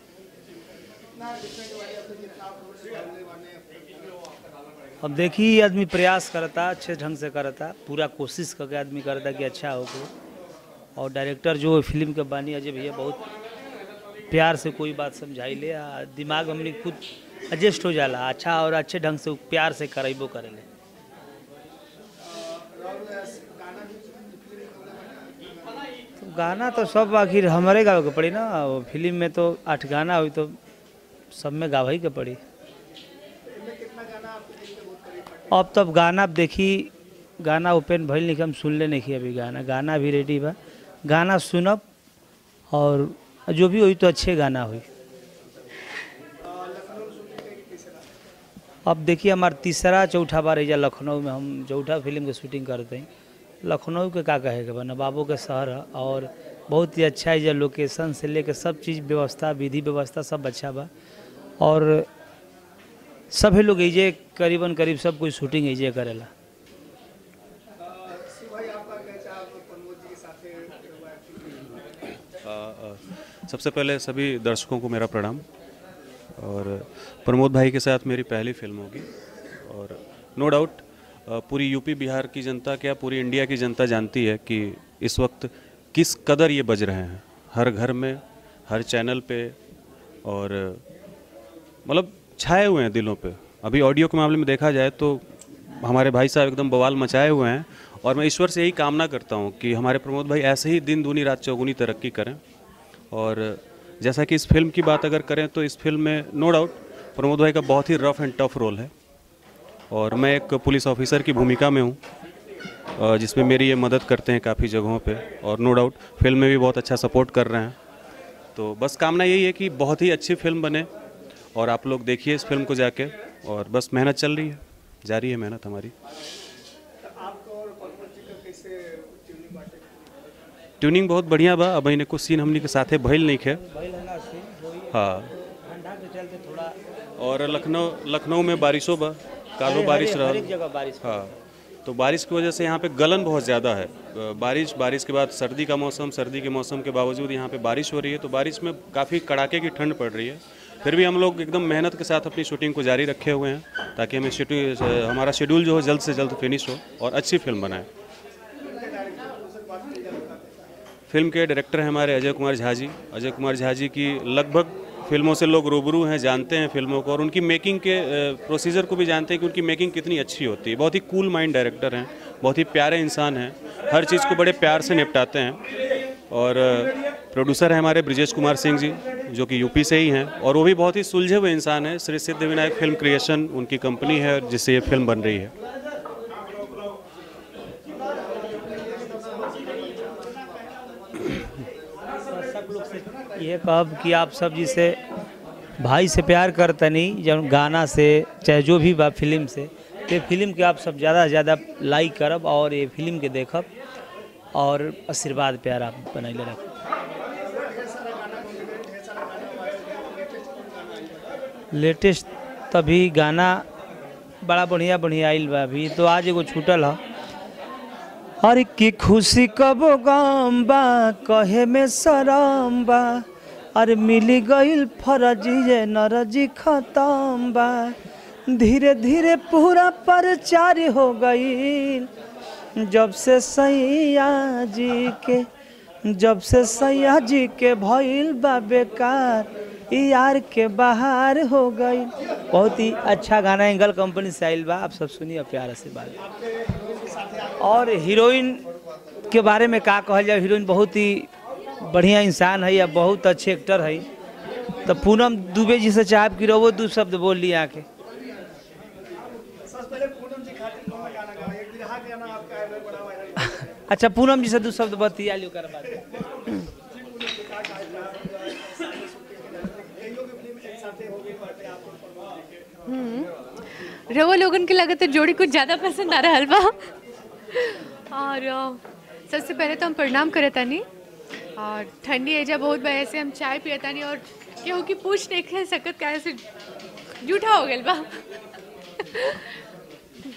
अब देखिए आदमी प्रयास करता, अच्छे ढंग से करता, पूरा कोशिश करके आदमी करता कि अच्छा हो और डायरेक्टर जो फ़िल्म के बानी, अजय भैया बहुत प्यार से कोई बात समझाई ले दिमाग हमने खुद एडजस्ट हो जाला अच्छा और अच्छे ढंग से प्यार से करेबो करेले तो गाना तो सब आखिर हमारे गावे के पड़ी ना फ़िल्म में तो आठ गाना हुई तो सब में गावे के पड़ी। अब तब गाना देखी, गाना ओपन भइल नहीं हम सुन ले नहीं अभी गाना। गाना भी रेडी बा। गाना सुनब और जो भी हुई तो अच्छे गाना हुई। अब देखिए हमारा तीसरा चौथा बार है लखनऊ में हम चौथा फ़िल्म के शूटिंग करते। हैं लखनऊ के का कहे के बा? नवाबों के शहर और बहुत ही अच्छा है लोकेशन से लेकर सब चीज़ व्यवस्था, विधि व्यवस्था सब अच्छा बा। और सभी लोग ऐजे करीबन करीब सब कोई शूटिंग ऐजे करेला। सबसे पहले सभी दर्शकों को मेरा प्रणाम। और प्रमोद भाई के साथ मेरी पहली फ़िल्म होगी। और नो डाउट पूरी यूपी बिहार की जनता क्या पूरी इंडिया की जनता जानती है कि इस वक्त किस कदर ये बज रहे हैं। हर घर में, हर चैनल पे और मतलब छाए हुए हैं दिलों पे। अभी ऑडियो के मामले में देखा जाए तो हमारे भाई साहब एकदम बवाल मचाए हुए हैं और मैं ईश्वर से यही कामना करता हूँ कि हमारे प्रमोद भाई ऐसे ही दिन दूनी रात चौगुनी तरक्की करें। और जैसा कि इस फ़िल्म की बात अगर करें तो इस फ़िल्म में नो डाउट प्रमोद भाई का बहुत ही रफ एंड टफ रोल है। और मैं एक पुलिस ऑफिसर की भूमिका में हूँ जिसमें मेरी ये मदद करते हैं काफ़ी जगहों पे। और नो डाउट फ़िल्म में भी बहुत अच्छा सपोर्ट कर रहे हैं। तो बस कामना यही है कि बहुत ही अच्छी फ़िल्म बने। और आप लोग देखिए इस फ़िल्म को जाके। और बस मेहनत चल रही है। जारी है मेहनत हमारी। ट्यूनिंग बहुत बढ़िया बा। अब इन्हें कुछ सीन हमनी के साथे भइल नहीं खे। हाँ और लखनऊ लखनऊ में बारिशों बा। कालो बारिश रहा। हाँ। तो बारिश की वजह से यहाँ पे गलन बहुत ज़्यादा है। बारिश बारिश के बाद सर्दी का मौसम सर्दी के मौसम के बावजूद यहाँ पे बारिश हो रही है। तो बारिश में काफ़ी कड़ाके की ठंड पड़ रही है। फिर भी हम लोग एकदम मेहनत के साथ अपनी शूटिंग को जारी रखे हुए हैं, ताकि हमें शेड्यूल हमारा शेड्यूल जो है, जल्द से जल्द फिनिश हो और अच्छी फ़िल्म बनाए। फ़िल्म के डायरेक्टर हैं हमारे अजय कुमार झा जी। अजय कुमार झा जी की लगभग फ़िल्मों से लोग रूबरू हैं, जानते हैं फ़िल्मों को और उनकी मेकिंग के प्रोसीजर को भी जानते हैं कि उनकी मेकिंग कितनी अच्छी होती है। बहुत ही कूल माइंड डायरेक्टर हैं, बहुत ही प्यारे इंसान हैं, हर चीज़ को बड़े प्यार से निपटाते हैं। और प्रोड्यूसर हैं हमारे ब्रिजेश कुमार सिंह जी, जो कि यूपी से ही हैं। और वो भी बहुत ही सुलझे हुए इंसान हैं। श्री सिद्ध विनायक फ़िल्म क्रिएशन उनकी कंपनी है जिससे ये फ़िल्म बन रही है। ये कब कि आप सब जिसे भाई से प्यार करतनी जब गाना से, चाहे जो भी बा फ़िल्म से तो फ़िल्म के आप सब ज़्यादा से ज़्यादा लाइक करब और ये फ़िल्म के देखब। और आशीर्वाद, प्यार बनैले रखब लेटेस्ट तभी गाना बड़ा बढ़िया बढ़िया आइल बा अभी तो आज एगो छूटल है। अरे की खुशी कबो गम बा, कहे में शरम बा। अरे मिली गईल फरजी जे नरजी खतम बा। धीरे धीरे पूरा प्रचार हो गईल जब से सैया जी के, जब से सैया जी के भइल बा बेकार, यार के बाहर हो गई। बहुत ही अच्छा गाना एंगल कंपनी से आइल बा, आप सब सुनिए प्यार से बात। और हीरोइन के बारे में का कहल जाए, हीरोइन बहुत ही बढ़िया इंसान है या बहुत अच्छे एक्टर है। तो पूनम दुबे जी से चाहब कि रहो दू शब्द बोल लिया आके सबसे पहले पूनम जी खातिर कौन गाना गाओ एक बिरहा गाना आपका है बड़ा वायरल अच्छा पूनम जी से दू शब्द बतिया लियो कर बाद हम्म। रवो लोगन के लगे तो जोड़ी कुछ ज़्यादा पसंद आ रहा हलवा। और सबसे पहले तो हम प्रणाम करे तानी और ठंडी एजा बहुत बा ऐसे हम चाय पिए तानी और केहू की पूछ नहीं खे सकत का ऐसे जूठा हो गइल बा।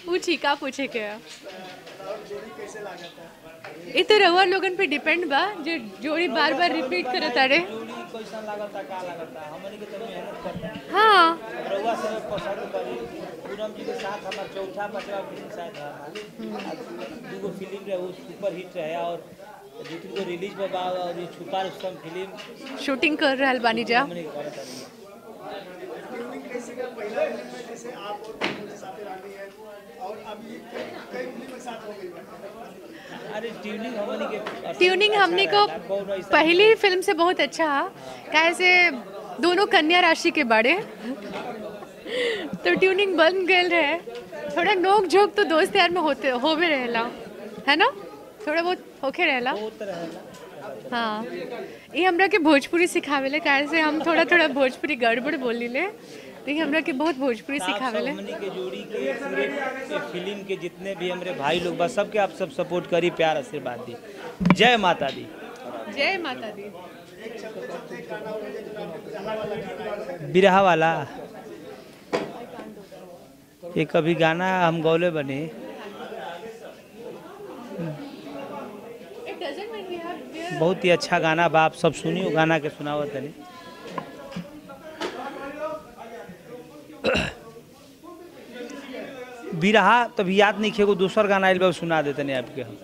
पूछी, का पूछे के है? ये लोगन पे डिपेंड बा, जो जोड़ी बार बार रिपीट करे तारे हाँ। पूनम जी के साथ हमार चौथा फ़िल्म शायद फ़िल्म रहे वो सुपर हिट रहे और रिलीज़ में बा और छुपा रुस्तम फ़िल्म शूटिंग कर रहल बानी जा। और अभी कई फ़िल्म साथ हो गई ट्यूनिंग हमने के ट्यूनिंग हमने को पहली फ़िल्म से बहुत अच्छा कैसे दोनों कन्या राशि के बारे तो ट्यूनिंग बन गए रहे थोड़ा नोक झोंक तो दोस्त यार में होते हो भी रहेला। है ना? थोड़ा बहुत होके रहेला। हाँ। ये हमरा के भोजपुरी सिखावेले कैसे हम थोड़ा थोड़ा भोजपुरी गड़बड़ बोली ले। ये हमरा के बहुत भोजपुरी सिखावेले के जोड़ी के के फ़िल्म के जितने भी हमारे भाई लोग बस सबके आप सब सपोर्ट करी प्यार आशीर्वाद दी। जय माता दी। जय माता दी। बिरहा वाला ये कभी गाना हम गौले बने। बहुत ही अच्छा गाना बा आप सब सुनियो गाना के सुनावत तनी बिरहा तभी याद नहीं खेगो दूसर गाना आइल बा सुना देते नहीं आपके हम।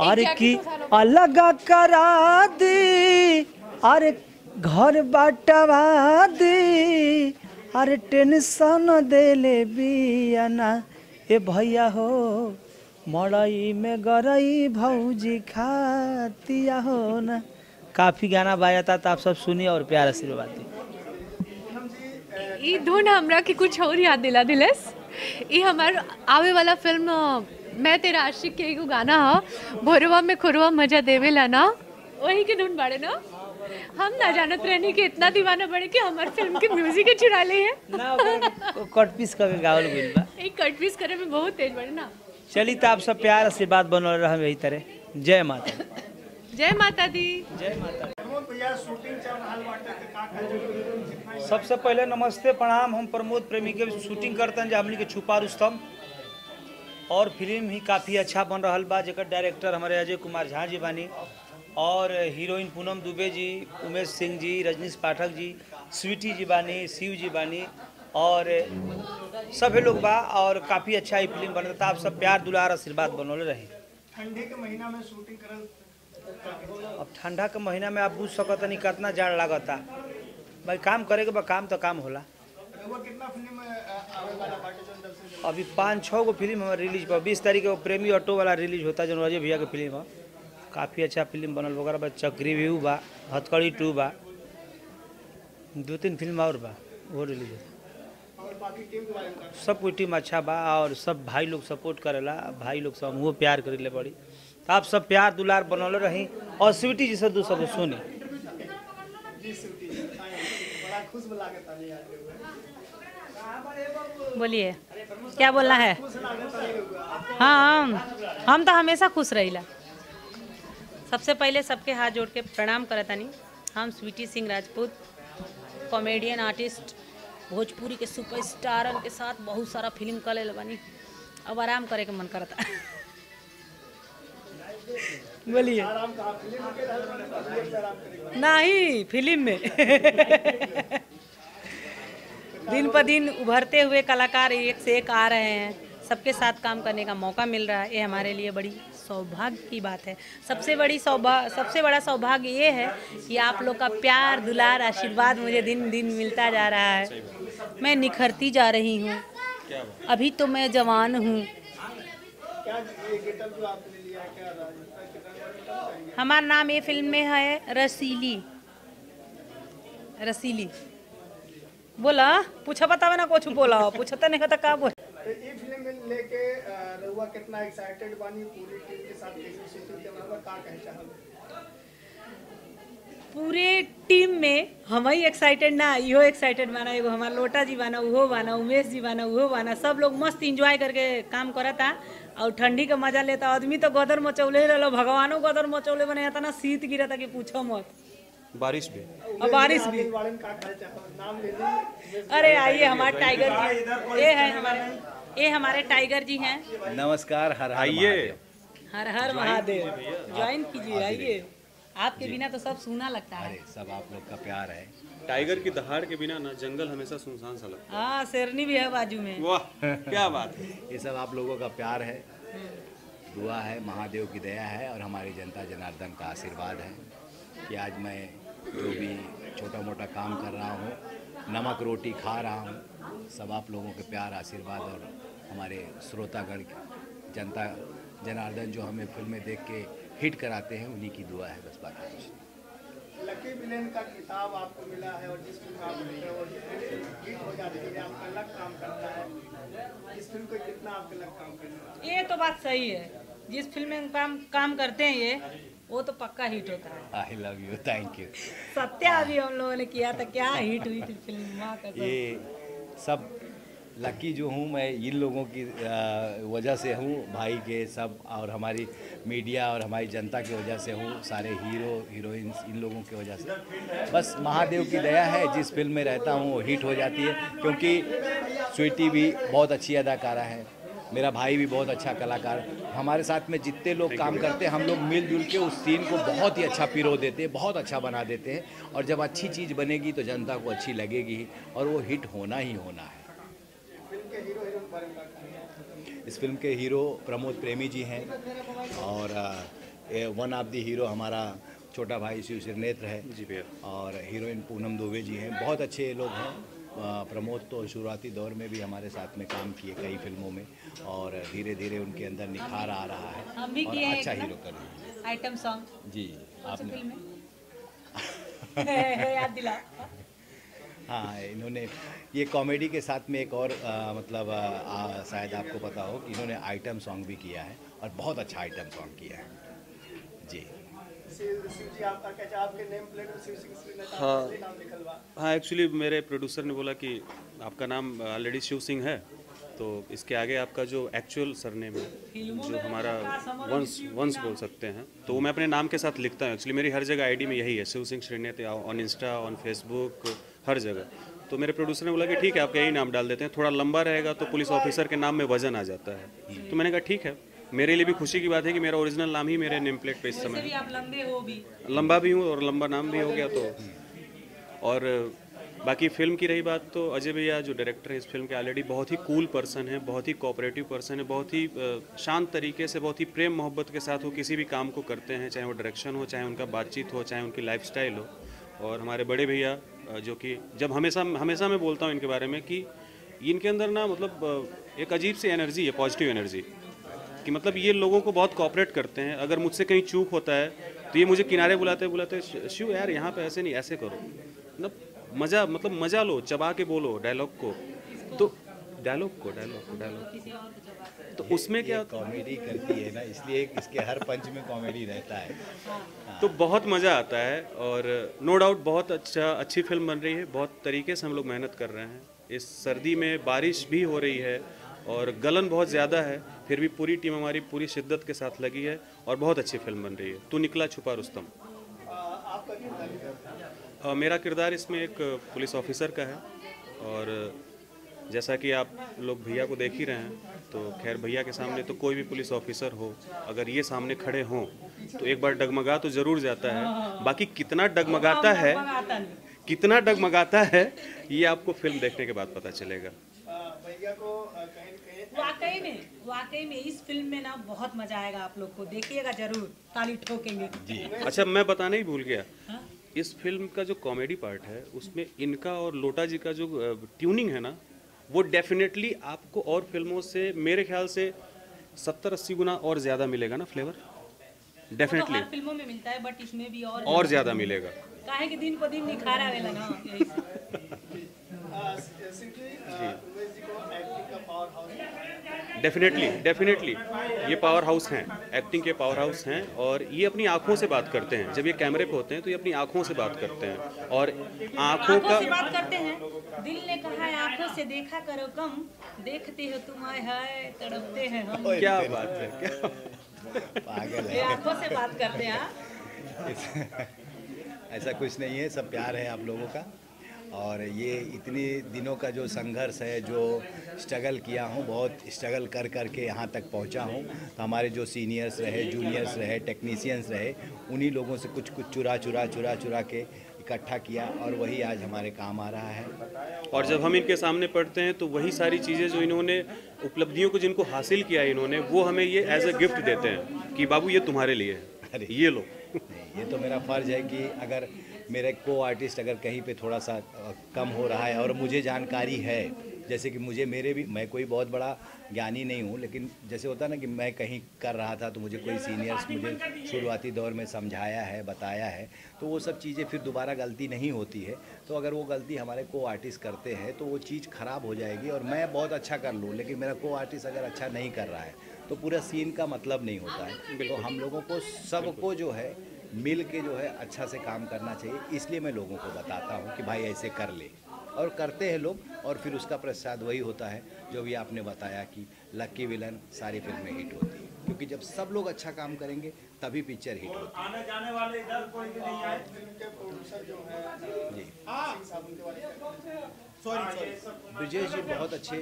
अरे की अलग करा दे अरे घर बाटवा दे अरे टेंशन देले बियाना। ए भैया हो मड़ई में गरई भौजी खातिया हो ना। काफ़ी गाना बाजाता तो आप सब सुनिए और प्यार आशीर्वाद दी ई धुन हमरा के कुछ और याद दिला दिलस ई हमार आवे वाला फ़िल्म मैं तेरा आशिक के एगो गाना ह भोरवा में खुरवा मज़ा देवेला ना। वही के धुन बाड़े ना। हम ना जानत रहनी कि इतना दीवाना बड़े कि हमार फ़िल्म के म्यूज़िक चुरा ले है। कट पीस करके गावल गइल बा। एक कट पीस करे में बहुत तेज बड़े ना। चली तो आप सब प्यार आशीर्वाद बनल रहे यही तरह। जय माता जय माता दी। जय माता सबसे पहले नमस्ते, प्रणाम। हम प्रमोद प्रेमी के शूटिंग करते हैं हमनी के छुपा रुस्तम और फ़िल्म ही काफ़ी अच्छा बन रहा बा, जेकर डायरेक्टर हमारे अजय कुमार झा जी बानी। और हीरोइन पूनम दुबे जी, उमेश सिंह जी, रजनीश पाठक जी, स्वीटी जी बानी, शिव जी बानी। और सभी लोग बा, और काफ़ी अच्छा ही फ़िल्म बन रहा था आप सब प्यार, दुलार, आशीर्वाद बनौले रहे। ठंडी के महीना में शूटिंग करल अब ठंडा के महीना में आप बुझ सकत नहीं कितना जाड़ लागता। भाई, काम करे के बा, काम तो काम होला। अभी पाँच छः गो फ़िल्म हमारे रिलीज़ बा। बीस तारीख को प्रेमी ऑटो वाला रिलीज़ होता है जो अजय भैया के फ़िल्म काफ़ी अच्छा फ़िल्म बनल वगैरह बा। चक्रव्यूह बा, हथकड़ी टू बा। दो तीन फ़िल्म और बा, वो रिलीज़ होता। सब कोई टीम अच्छा बा, और सब भाई लोग सपोर्ट करेला। भाई लोग सब हमहू प्यार करेले बड़ी। तो आप सब प्यार दुलार बनौले रही और स्वीटी जी से दू सब सुनी। है यार बोलिए, क्या बोलना है? हाँ हम हम तो हमेशा खुश रहिला। सबसे पहले सबके हाथ जोड़ के प्रणाम करतानी। हम स्वीटी सिंह राजपूत कॉमेडियन आर्टिस्ट भोजपुरी के सुपरस्टारन के साथ बहुत सारा फ़िल्म कर ले बानी अब आराम करे के मन करता। बोलिए। नहीं, फ़िल्म में। दिन पर दिन उभरते हुए कलाकार एक से एक आ रहे हैं। सबके साथ काम करने का मौका मिल रहा है। ये हमारे लिए बड़ी सौभाग्य की बात है। सबसे बड़ी सौभाग्य सबसे बड़ा सौभाग्य ये है कि आप लोग का प्यार, दुलार, आशीर्वाद मुझे दिन दिन मिलता जा रहा है। मैं निखरती जा रही हूँ। अभी तो मैं जवान हूँ। हमारा नाम ये फ़िल्म में है रसीली। रसीली। बोला पूछा बतावे ना कुछ बोला पूछता नहीं कहता का बोल तो ये फ़िल्म में लेके रउआ कितना एक्साइटेड बानी पूरी टीम के साथ कैसे शूटिंग करना होगा का कहे चाहब पूरे टीम में हम ही एक्साइटेड ना इहो एक्साइटेड बाना एगो हमार लोटा जी बाना उहो बाना उमेश जी बाना उहो बाना सब लोग मस्त इंजॉय करके काम करता और ठंडी का मज़ा लेता आदमी तो गदर मचौले ही रहलो भगवानो गदर मचौले बने इतना शीत गिरा था कि पूछो मत। बारिश भी। और बारिश भी। अरे आइए हमारे टाइगर जी। ये है हमारे ये हमारे टाइगर जी हैं। नमस्कार हर हर आइए। हर हर महादेव। ज्वाइन कीजिए आइए। आपके बिना तो सब सुना लगता है। सब आप लोग का प्यार है। टाइगर की दहाड़ के बिना ना जंगल हमेशा सुनसान सा लगता है। हाँ शेरनी भी है बाजू में। वाह क्या बात है। ये सब आप लोगों का प्यार है दुआ है महादेव की दया है और हमारी जनता जनार्दन का आशीर्वाद है कि आज मैं जो भी छोटा मोटा काम कर रहा हूँ नमक रोटी खा रहा हूँ सब आप लोगों के प्यार आशीर्वाद और हमारे श्रोतागण जनता जनार्दन जो हमें फ़िल्में देख के हिट कराते हैं उन्हीं की दुआ है बस बाकी कुछ नहीं। लकी विलेन का किताब आपको मिला है और जिस फ़िल्म आप लिख हो वो हिट हो जाती है आपका लक काम करता है। इस फ़िल्म को कितना आपका लक काम करता है? ये तो बात सही है। जिस फ़िल्म में काम काम करते हैं ये वो तो पक्का हिट होता है। I love you thank you Satya अभी हम लोगों ने किया था क्या हिट हुई थी फ़िल्म माँ? का ये सब लकी जो हूँ मैं इन लोगों की वजह से हूँ भाई के सब और हमारी मीडिया और हमारी जनता की वजह से हूँ सारे हीरो हीरोइंस इन लोगों की वजह से। बस महादेव की दया है जिस फ़िल्म में रहता हूँ वो हिट हो जाती है क्योंकि स्वीटी भी बहुत अच्छी अदाकारा है मेरा भाई भी बहुत अच्छा कलाकार। हमारे साथ में जितने लोग काम करते हैं हम लोग मिलजुल के उस सीन को बहुत ही अच्छा पिरो देते हैं बहुत अच्छा बना देते हैं और जब अच्छी चीज़ बनेगी तो जनता को अच्छी लगेगी और वो हिट होना ही होना है फ़िल्म के हीरो हीरोइन बारे में क्या कहेंगे? इस फ़िल्म के हीरो प्रमोद प्रेमी जी हैं और वन ऑफ़ दी हीरो हमारा छोटा भाई शिव नेत्र है जी भैया। और हीरोइन पूनम दुबे जी हैं। बहुत अच्छे लोग हैं। प्रमोद तो शुरुआती दौर में भी हमारे साथ में काम किए कई फ़िल्मों में और धीरे धीरे उनके अंदर निखार आ रहा है और अच्छा हीरो कर रहे हैं। Item song. जी आपने आपने फ़िल्म में याद दिला। हाँ इन्होंने ये कॉमेडी के साथ में एक और अ, मतलब आ, शायद आपको पता हो कि इन्होंने आइटम सॉन्ग भी किया है और बहुत अच्छा आइटम सॉन्ग किया है। जी। हाँ। हाँ एक्चुअली मेरे प्रोड्यूसर ने बोला कि आपका नाम ऑलरेडी शिव सिंह है तो इसके आगे आपका जो एक्चुअल सरनेम है जो हमारा वंश वंश बोल सकते हैं तो मैं अपने नाम के साथ लिखता हूँ। एक्चुअली मेरी हर जगह आईडी में यही है Shiv Singh Shrinet on Insta on Facebook हर जगह। तो मेरे प्रोड्यूसर ने बोला कि ठीक है आपका यही नाम डाल देते हैं। थोड़ा लंबा रहेगा तो पुलिस ऑफिसर के नाम में वज़न आ जाता है। तो मैंने कहा ठीक है। मेरे लिए भी खुशी की बात है कि मेरा ओरिजिनल नाम ही मेरे नेम प्लेट पे इस समय आप लंबे हो भी। लंबा भी हूँ और लंबा नाम भी हो गया तो। और बाकी फ़िल्म की रही बात तो अजय भैया जो डायरेक्टर हैं इस फ़िल्म के ऑलरेडी बहुत ही कूल पर्सन है बहुत ही कोऑपरेटिव पर्सन है बहुत ही शांत तरीके से बहुत ही प्रेम मोहब्बत के साथ वो किसी भी काम को करते हैं चाहे वो डायरेक्शन हो चाहे उनका बातचीत हो चाहे उनकी लाइफ हो। और हमारे बड़े भैया जो कि जब हमेशा हमेशा मैं बोलता हूँ इनके बारे में कि इनके अंदर ना मतलब एक अजीब सी एनर्जी है, पॉजिटिव एनर्जी। कि मतलब ये लोगों को बहुत कॉपरेट करते हैं। अगर मुझसे कहीं चूक होता है तो ये मुझे किनारे बुलाते बुलाते शिव यार, यहाँ पे ऐसे नहीं, ऐसे करो। मतलब मज़ा मतलब मज़ा लो, चबा के बोलो डायलॉग को। तो डायलॉग को डायलॉग को, डायलॉग उसमें क्या कॉमेडी करती है ना इसलिए इसके हर पंच में कॉमेडी रहता है। तो बहुत मज़ा आता है और नो डाउट बहुत अच्छा अच्छी फ़िल्म बन रही है बहुत तरीके से हम लोग मेहनत कर रहे हैं। इस सर्दी में बारिश भी हो रही है और गलन बहुत ज़्यादा है फिर भी पूरी टीम हमारी पूरी शिद्दत के साथ लगी है और बहुत अच्छी फ़िल्म बन रही है। तू निकला छुपा रुस्तम। है? अ, मेरा किरदार इसमें एक पुलिस ऑफिसर का है और जैसा कि आप लोग भैया को देख ही रहे हैं तो खैर भैया के सामने तो कोई भी पुलिस ऑफिसर हो अगर ये सामने खड़े हों तो एक बार डगमगा तो ज़रूर जाता है। बाकी कितना डगमगाता है कितना डगमगाता है ये आपको फ़िल्म देखने के बाद पता चलेगा। भैया को वाकई में वाकई में इस फ़िल्म में ना बहुत मज़ा आएगा आप लोग को। देखिएगा ज़रूर ताली ठोकेंगे। जी। अच्छा मैं बताना ही भूल गया। इस फ़िल्म का जो कॉमेडी पार्ट है उसमें इनका और लोटा जी का जो ट्यूनिंग है ना वो डेफिनेटली आपको और फ़िल्मों से मेरे ख्याल से सत्तर अस्सी गुना और ज़्यादा मिलेगा ना फ्लेवर डेफिनेटली तो फ़िल्मों में मिलता है बट इसमें भी और और ज़्यादा मिलेगा। काहे कि दिन पर दिन निखार आवेला ना से। डेफिनेटली डेफिनेटली ये पावर हाउस हैं. एक्टिंग के पावर हाउस हैं और ये अपनी आँखों से बात करते हैं. जब ये कैमरे पे होते हैं तो ये अपनी आँखों से बात करते हैं. और आँखों आँखों का से बात करते हैं. दिल ने कहा है आँखों से देखा करो कम. देखते हो तुम आए हाय तड़पते हैं हम. क्या बात है क्या ये आँखों से बात करते हैं हाँ? ऐसा कुछ नहीं है सब प्यार है आप लोगों का. और ये इतने दिनों का जो संघर्ष है जो स्ट्रगल किया हूँ बहुत स्ट्रगल कर कर के यहाँ तक पहुँचा हूँ। तो हमारे जो सीनियर्स रहे जूनियर्स रहे टेक्नीसियंस रहे उन्हीं लोगों से कुछ कुछ चुरा चुरा चुरा चुरा के इकट्ठा किया और वही आज हमारे काम आ रहा है। और जब हम इनके सामने पढ़ते हैं तो वही सारी चीज़ें जो इन्होंने उपलब्धियों को जिनको हासिल किया इन्होंने वो हमें ये एज अ गिफ्ट देते हैं कि बाबू ये तुम्हारे लिए है। अरे। ये लो। ये तो मेरा फ़र्ज़ है कि अगर मेरे को आर्टिस्ट अगर कहीं पे थोड़ा सा कम हो रहा है और मुझे जानकारी है जैसे कि मुझे मेरे भी मैं कोई बहुत बड़ा ज्ञानी नहीं हूँ लेकिन जैसे होता ना कि मैं कहीं कर रहा था तो मुझे कोई सीनियर्स मुझे शुरुआती दौर में समझाया है बताया है तो वो सब चीज़ें फिर दोबारा गलती नहीं होती है। तो अगर वो गलती हमारे को आर्टिस्ट करते हैं तो वो चीज़ ख़राब हो जाएगी और मैं बहुत अच्छा कर लूँ लेकिन मेरा को आर्टिस्ट अगर अच्छा नहीं कर रहा है तो पूरा सीन का मतलब नहीं होता है। तो हम लोगों को सबको जो है मिल के जो है अच्छा से काम करना चाहिए। इसलिए मैं लोगों को बताता हूँ कि भाई ऐसे कर ले। और करते हैं लोग और फिर उसका प्रसाद वही होता है जो भी आपने बताया कि लक्की विलन सारी फ़िल्में हिट होती है। क्योंकि जब सब लोग अच्छा काम करेंगे तभी पिक्चर हिट होती है। आने जाने वाले इधर कोई भी नहीं आए। फ़िल्म के प्रोड्यूसर जो। है। जी। सिंह साहब उनके बारे सॉरी सॉरी ब्रजेश जी बहुत अच्छे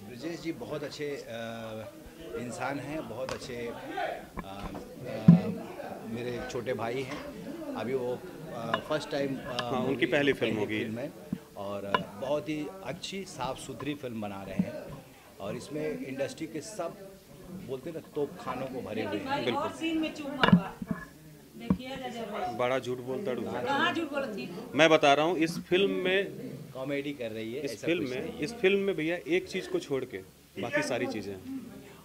ब्रजेश जी बहुत अच्छे अ, इंसान हैं बहुत अच्छे अ, अ, मेरे छोटे भाई हैं। अभी वो फ़र्स्ट टाइम हाँ, उनकी पहली फ़िल्म होगी। फ़िल्म है और बहुत ही अच्छी साफ़ सुथरी फ़िल्म बना रहे हैं और इसमें इंडस्ट्री के सब बोलते हैं ना तोप खानों को भरे हुए हैं। में भाई बड़ा झूठ बोलता झूठ मैं बता रहा हूँ इस फ़िल्म में कॉमेडी कर रही है इस फ़िल्म में इस फ़िल्म में भैया एक चीज़ को छोड़ के बाकी सारी चीज़ें हैं।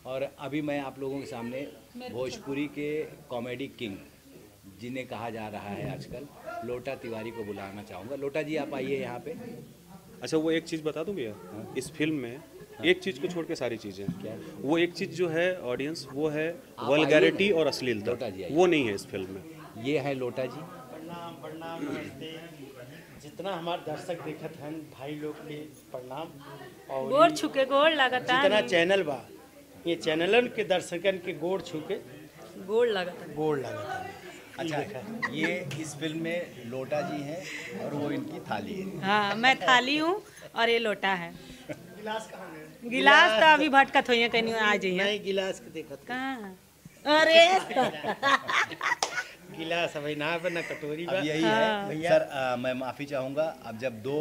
और अभी मैं आप लोगों के सामने भोजपुरी के कॉमेडी किंग जिन्हें कहा जा रहा है आजकल लोटा तिवारी को बुलाना चाहूँगा। लोटा जी आप आइए यहाँ पे। अच्छा वो एक चीज़ बता दूँ भैया? इस फ़िल्म में एक चीज़ को छोड़ के सारी चीज़ें क्या? वो एक चीज़ जो है ऑडियंस वो है वल्गैरिटी। और अश्लीलता। लोटा जी वो नहीं है इस फ़िल्म में। ये है लोटा जी। प्रणाम प्रणाम नमस्ते। जितना हमारे दर्शक देखत हैं भाई लोग के प्रणाम। और ई छुके गोड़ लगता जितना चैनल बा ये चैनलन के दर्शकन के गोड़ छू के गोड़ लगा गोड़ लगा अच्छा ये इस फ़िल्म में लोटा जी हैं और वो इनकी थाली है। हाँ मैं थाली हूँ और ये लोटा है। गिलास कहाँ है? गिलास तो अभी भटकत हुई कहीं आ जाइए। नहीं गिलास के देखत कहाँ? अरे! गिलास अभी ना पे ना कटोरी अब यही हाँ। है। भैया सर अ, मैं माफ़ी चाहूँगा। अब जब दो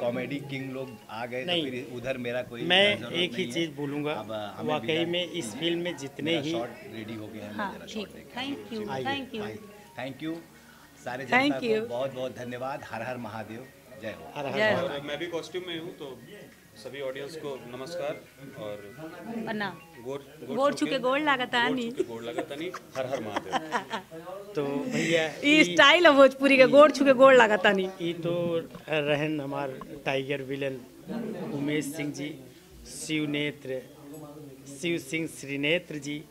कॉमेडी किंग लोग आ गए तो फिर उधर मेरा कोई मैं एक ही चीज़ बोलूँगा। वाकई में इस फ़िल्म में जितने ही रेडी हो गया है हाँ, आइए, thank you. आइए। थैंक यू सारे जनता को बहुत बहुत धन्यवाद। हर हर महादेव। जय हो। हर हर मैं भी कॉस्ट्यूम में हूँ तो सभी ऑडियंस को नमस्कार और प्रणाम गोड़ गोड़ छुके गोड़ लगता गोड़ नहीं। छुके गोड़ लगता नहीं हर हर महादेव। तो भैया ई स्टाइल है भोजपुरी के गोड़ छुके गोड़ लगता नहीं। ये तो रहन हमार टाइगर विलन उमेश सिंह जी शिव नेत्र शिव सिंह श्रीनेत्र जी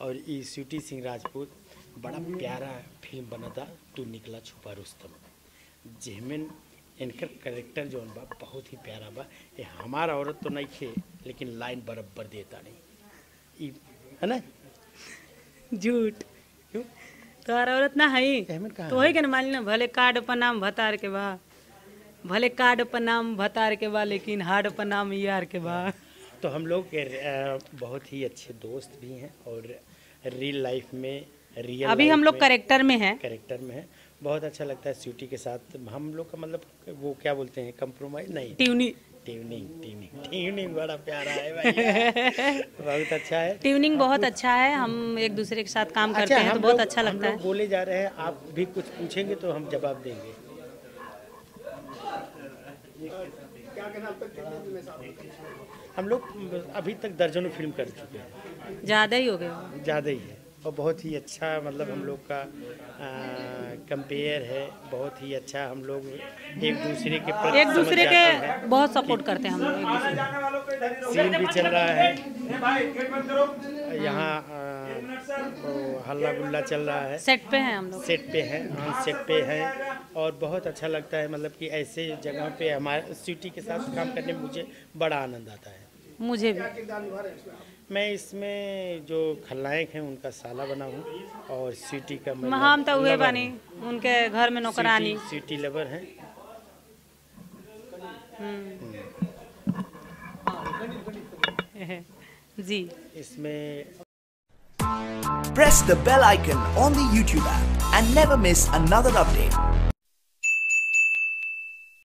और ई स्वीटी सिंह राजपूत। बड़ा प्यारा फ़िल्म बना था तू निकला छुपा रुस्तम। जेहमें इनकर करेक्टर जो बा बहुत ही प्यारा बा ये हमारा औरत तो नहीं थे लेकिन लाइन बराबर देता नहीं। है ना? झूठ। तोहर औरत ना है? तो वही के न मान ना? भले कार्ड पर नाम भतार के बा। भले कार्ड पर नाम भतार के बा लेकिन हार्ड पर नाम यार के बा। तो हम लोग बहुत ही अच्छे दोस्त भी हैं और रियल लाइफ में रियल अभी हम लोग करेक्टर में हैं। करेक्टर में है। बहुत अच्छा लगता है स्वीटी के साथ। हम लोग का मतलब वो क्या बोलते हैं कम्प्रोमाइज नहीं। ट्यूनिंग ट्यूनिंग ट्यूनिंग ट्यूनिंग बड़ा प्यारा है भैया बहुत अच्छा है। ट्यूनिंग बहुत अच्छा है। हम एक दूसरे के साथ काम करते अच्छा, हैं तो बहुत अच्छा लगता है। बोले जा रहे हैं आप भी कुछ पूछेंगे तो हम जवाब देंगे? हम लोग अभी तक दर्जनों फ़िल्म कर चुके हैं। ज़्यादा ही हो गया। ज़्यादा ही है। और बहुत ही अच्छा मतलब हम लोग का कंपेयर है बहुत ही अच्छा हम लोग एक दूसरे के प्रति एक दूसरे के बहुत सपोर्ट करते हैं हम लोग सीन भी चल रहा है। यहाँ वो हल्ला गुल्ला चल रहा है। सेट पे हैं हम लोग। सेट पे हैं हाँ सेट पे हैं। और बहुत अच्छा लगता है मतलब कि ऐसे जगह पे हमारे सिटी के साथ काम करने में मुझे बड़ा आनंद आता है। मुझे भी। मैं इसमें जो खलनायक हैं उनका साला बना हूँ और सिटी का मैं हम तो हुए बानी। उनके घर में नौकरानी सिटी, सिटी लवर हैं हम्म। जी इसमें Press the bell icon on the YouTube app and never miss another update.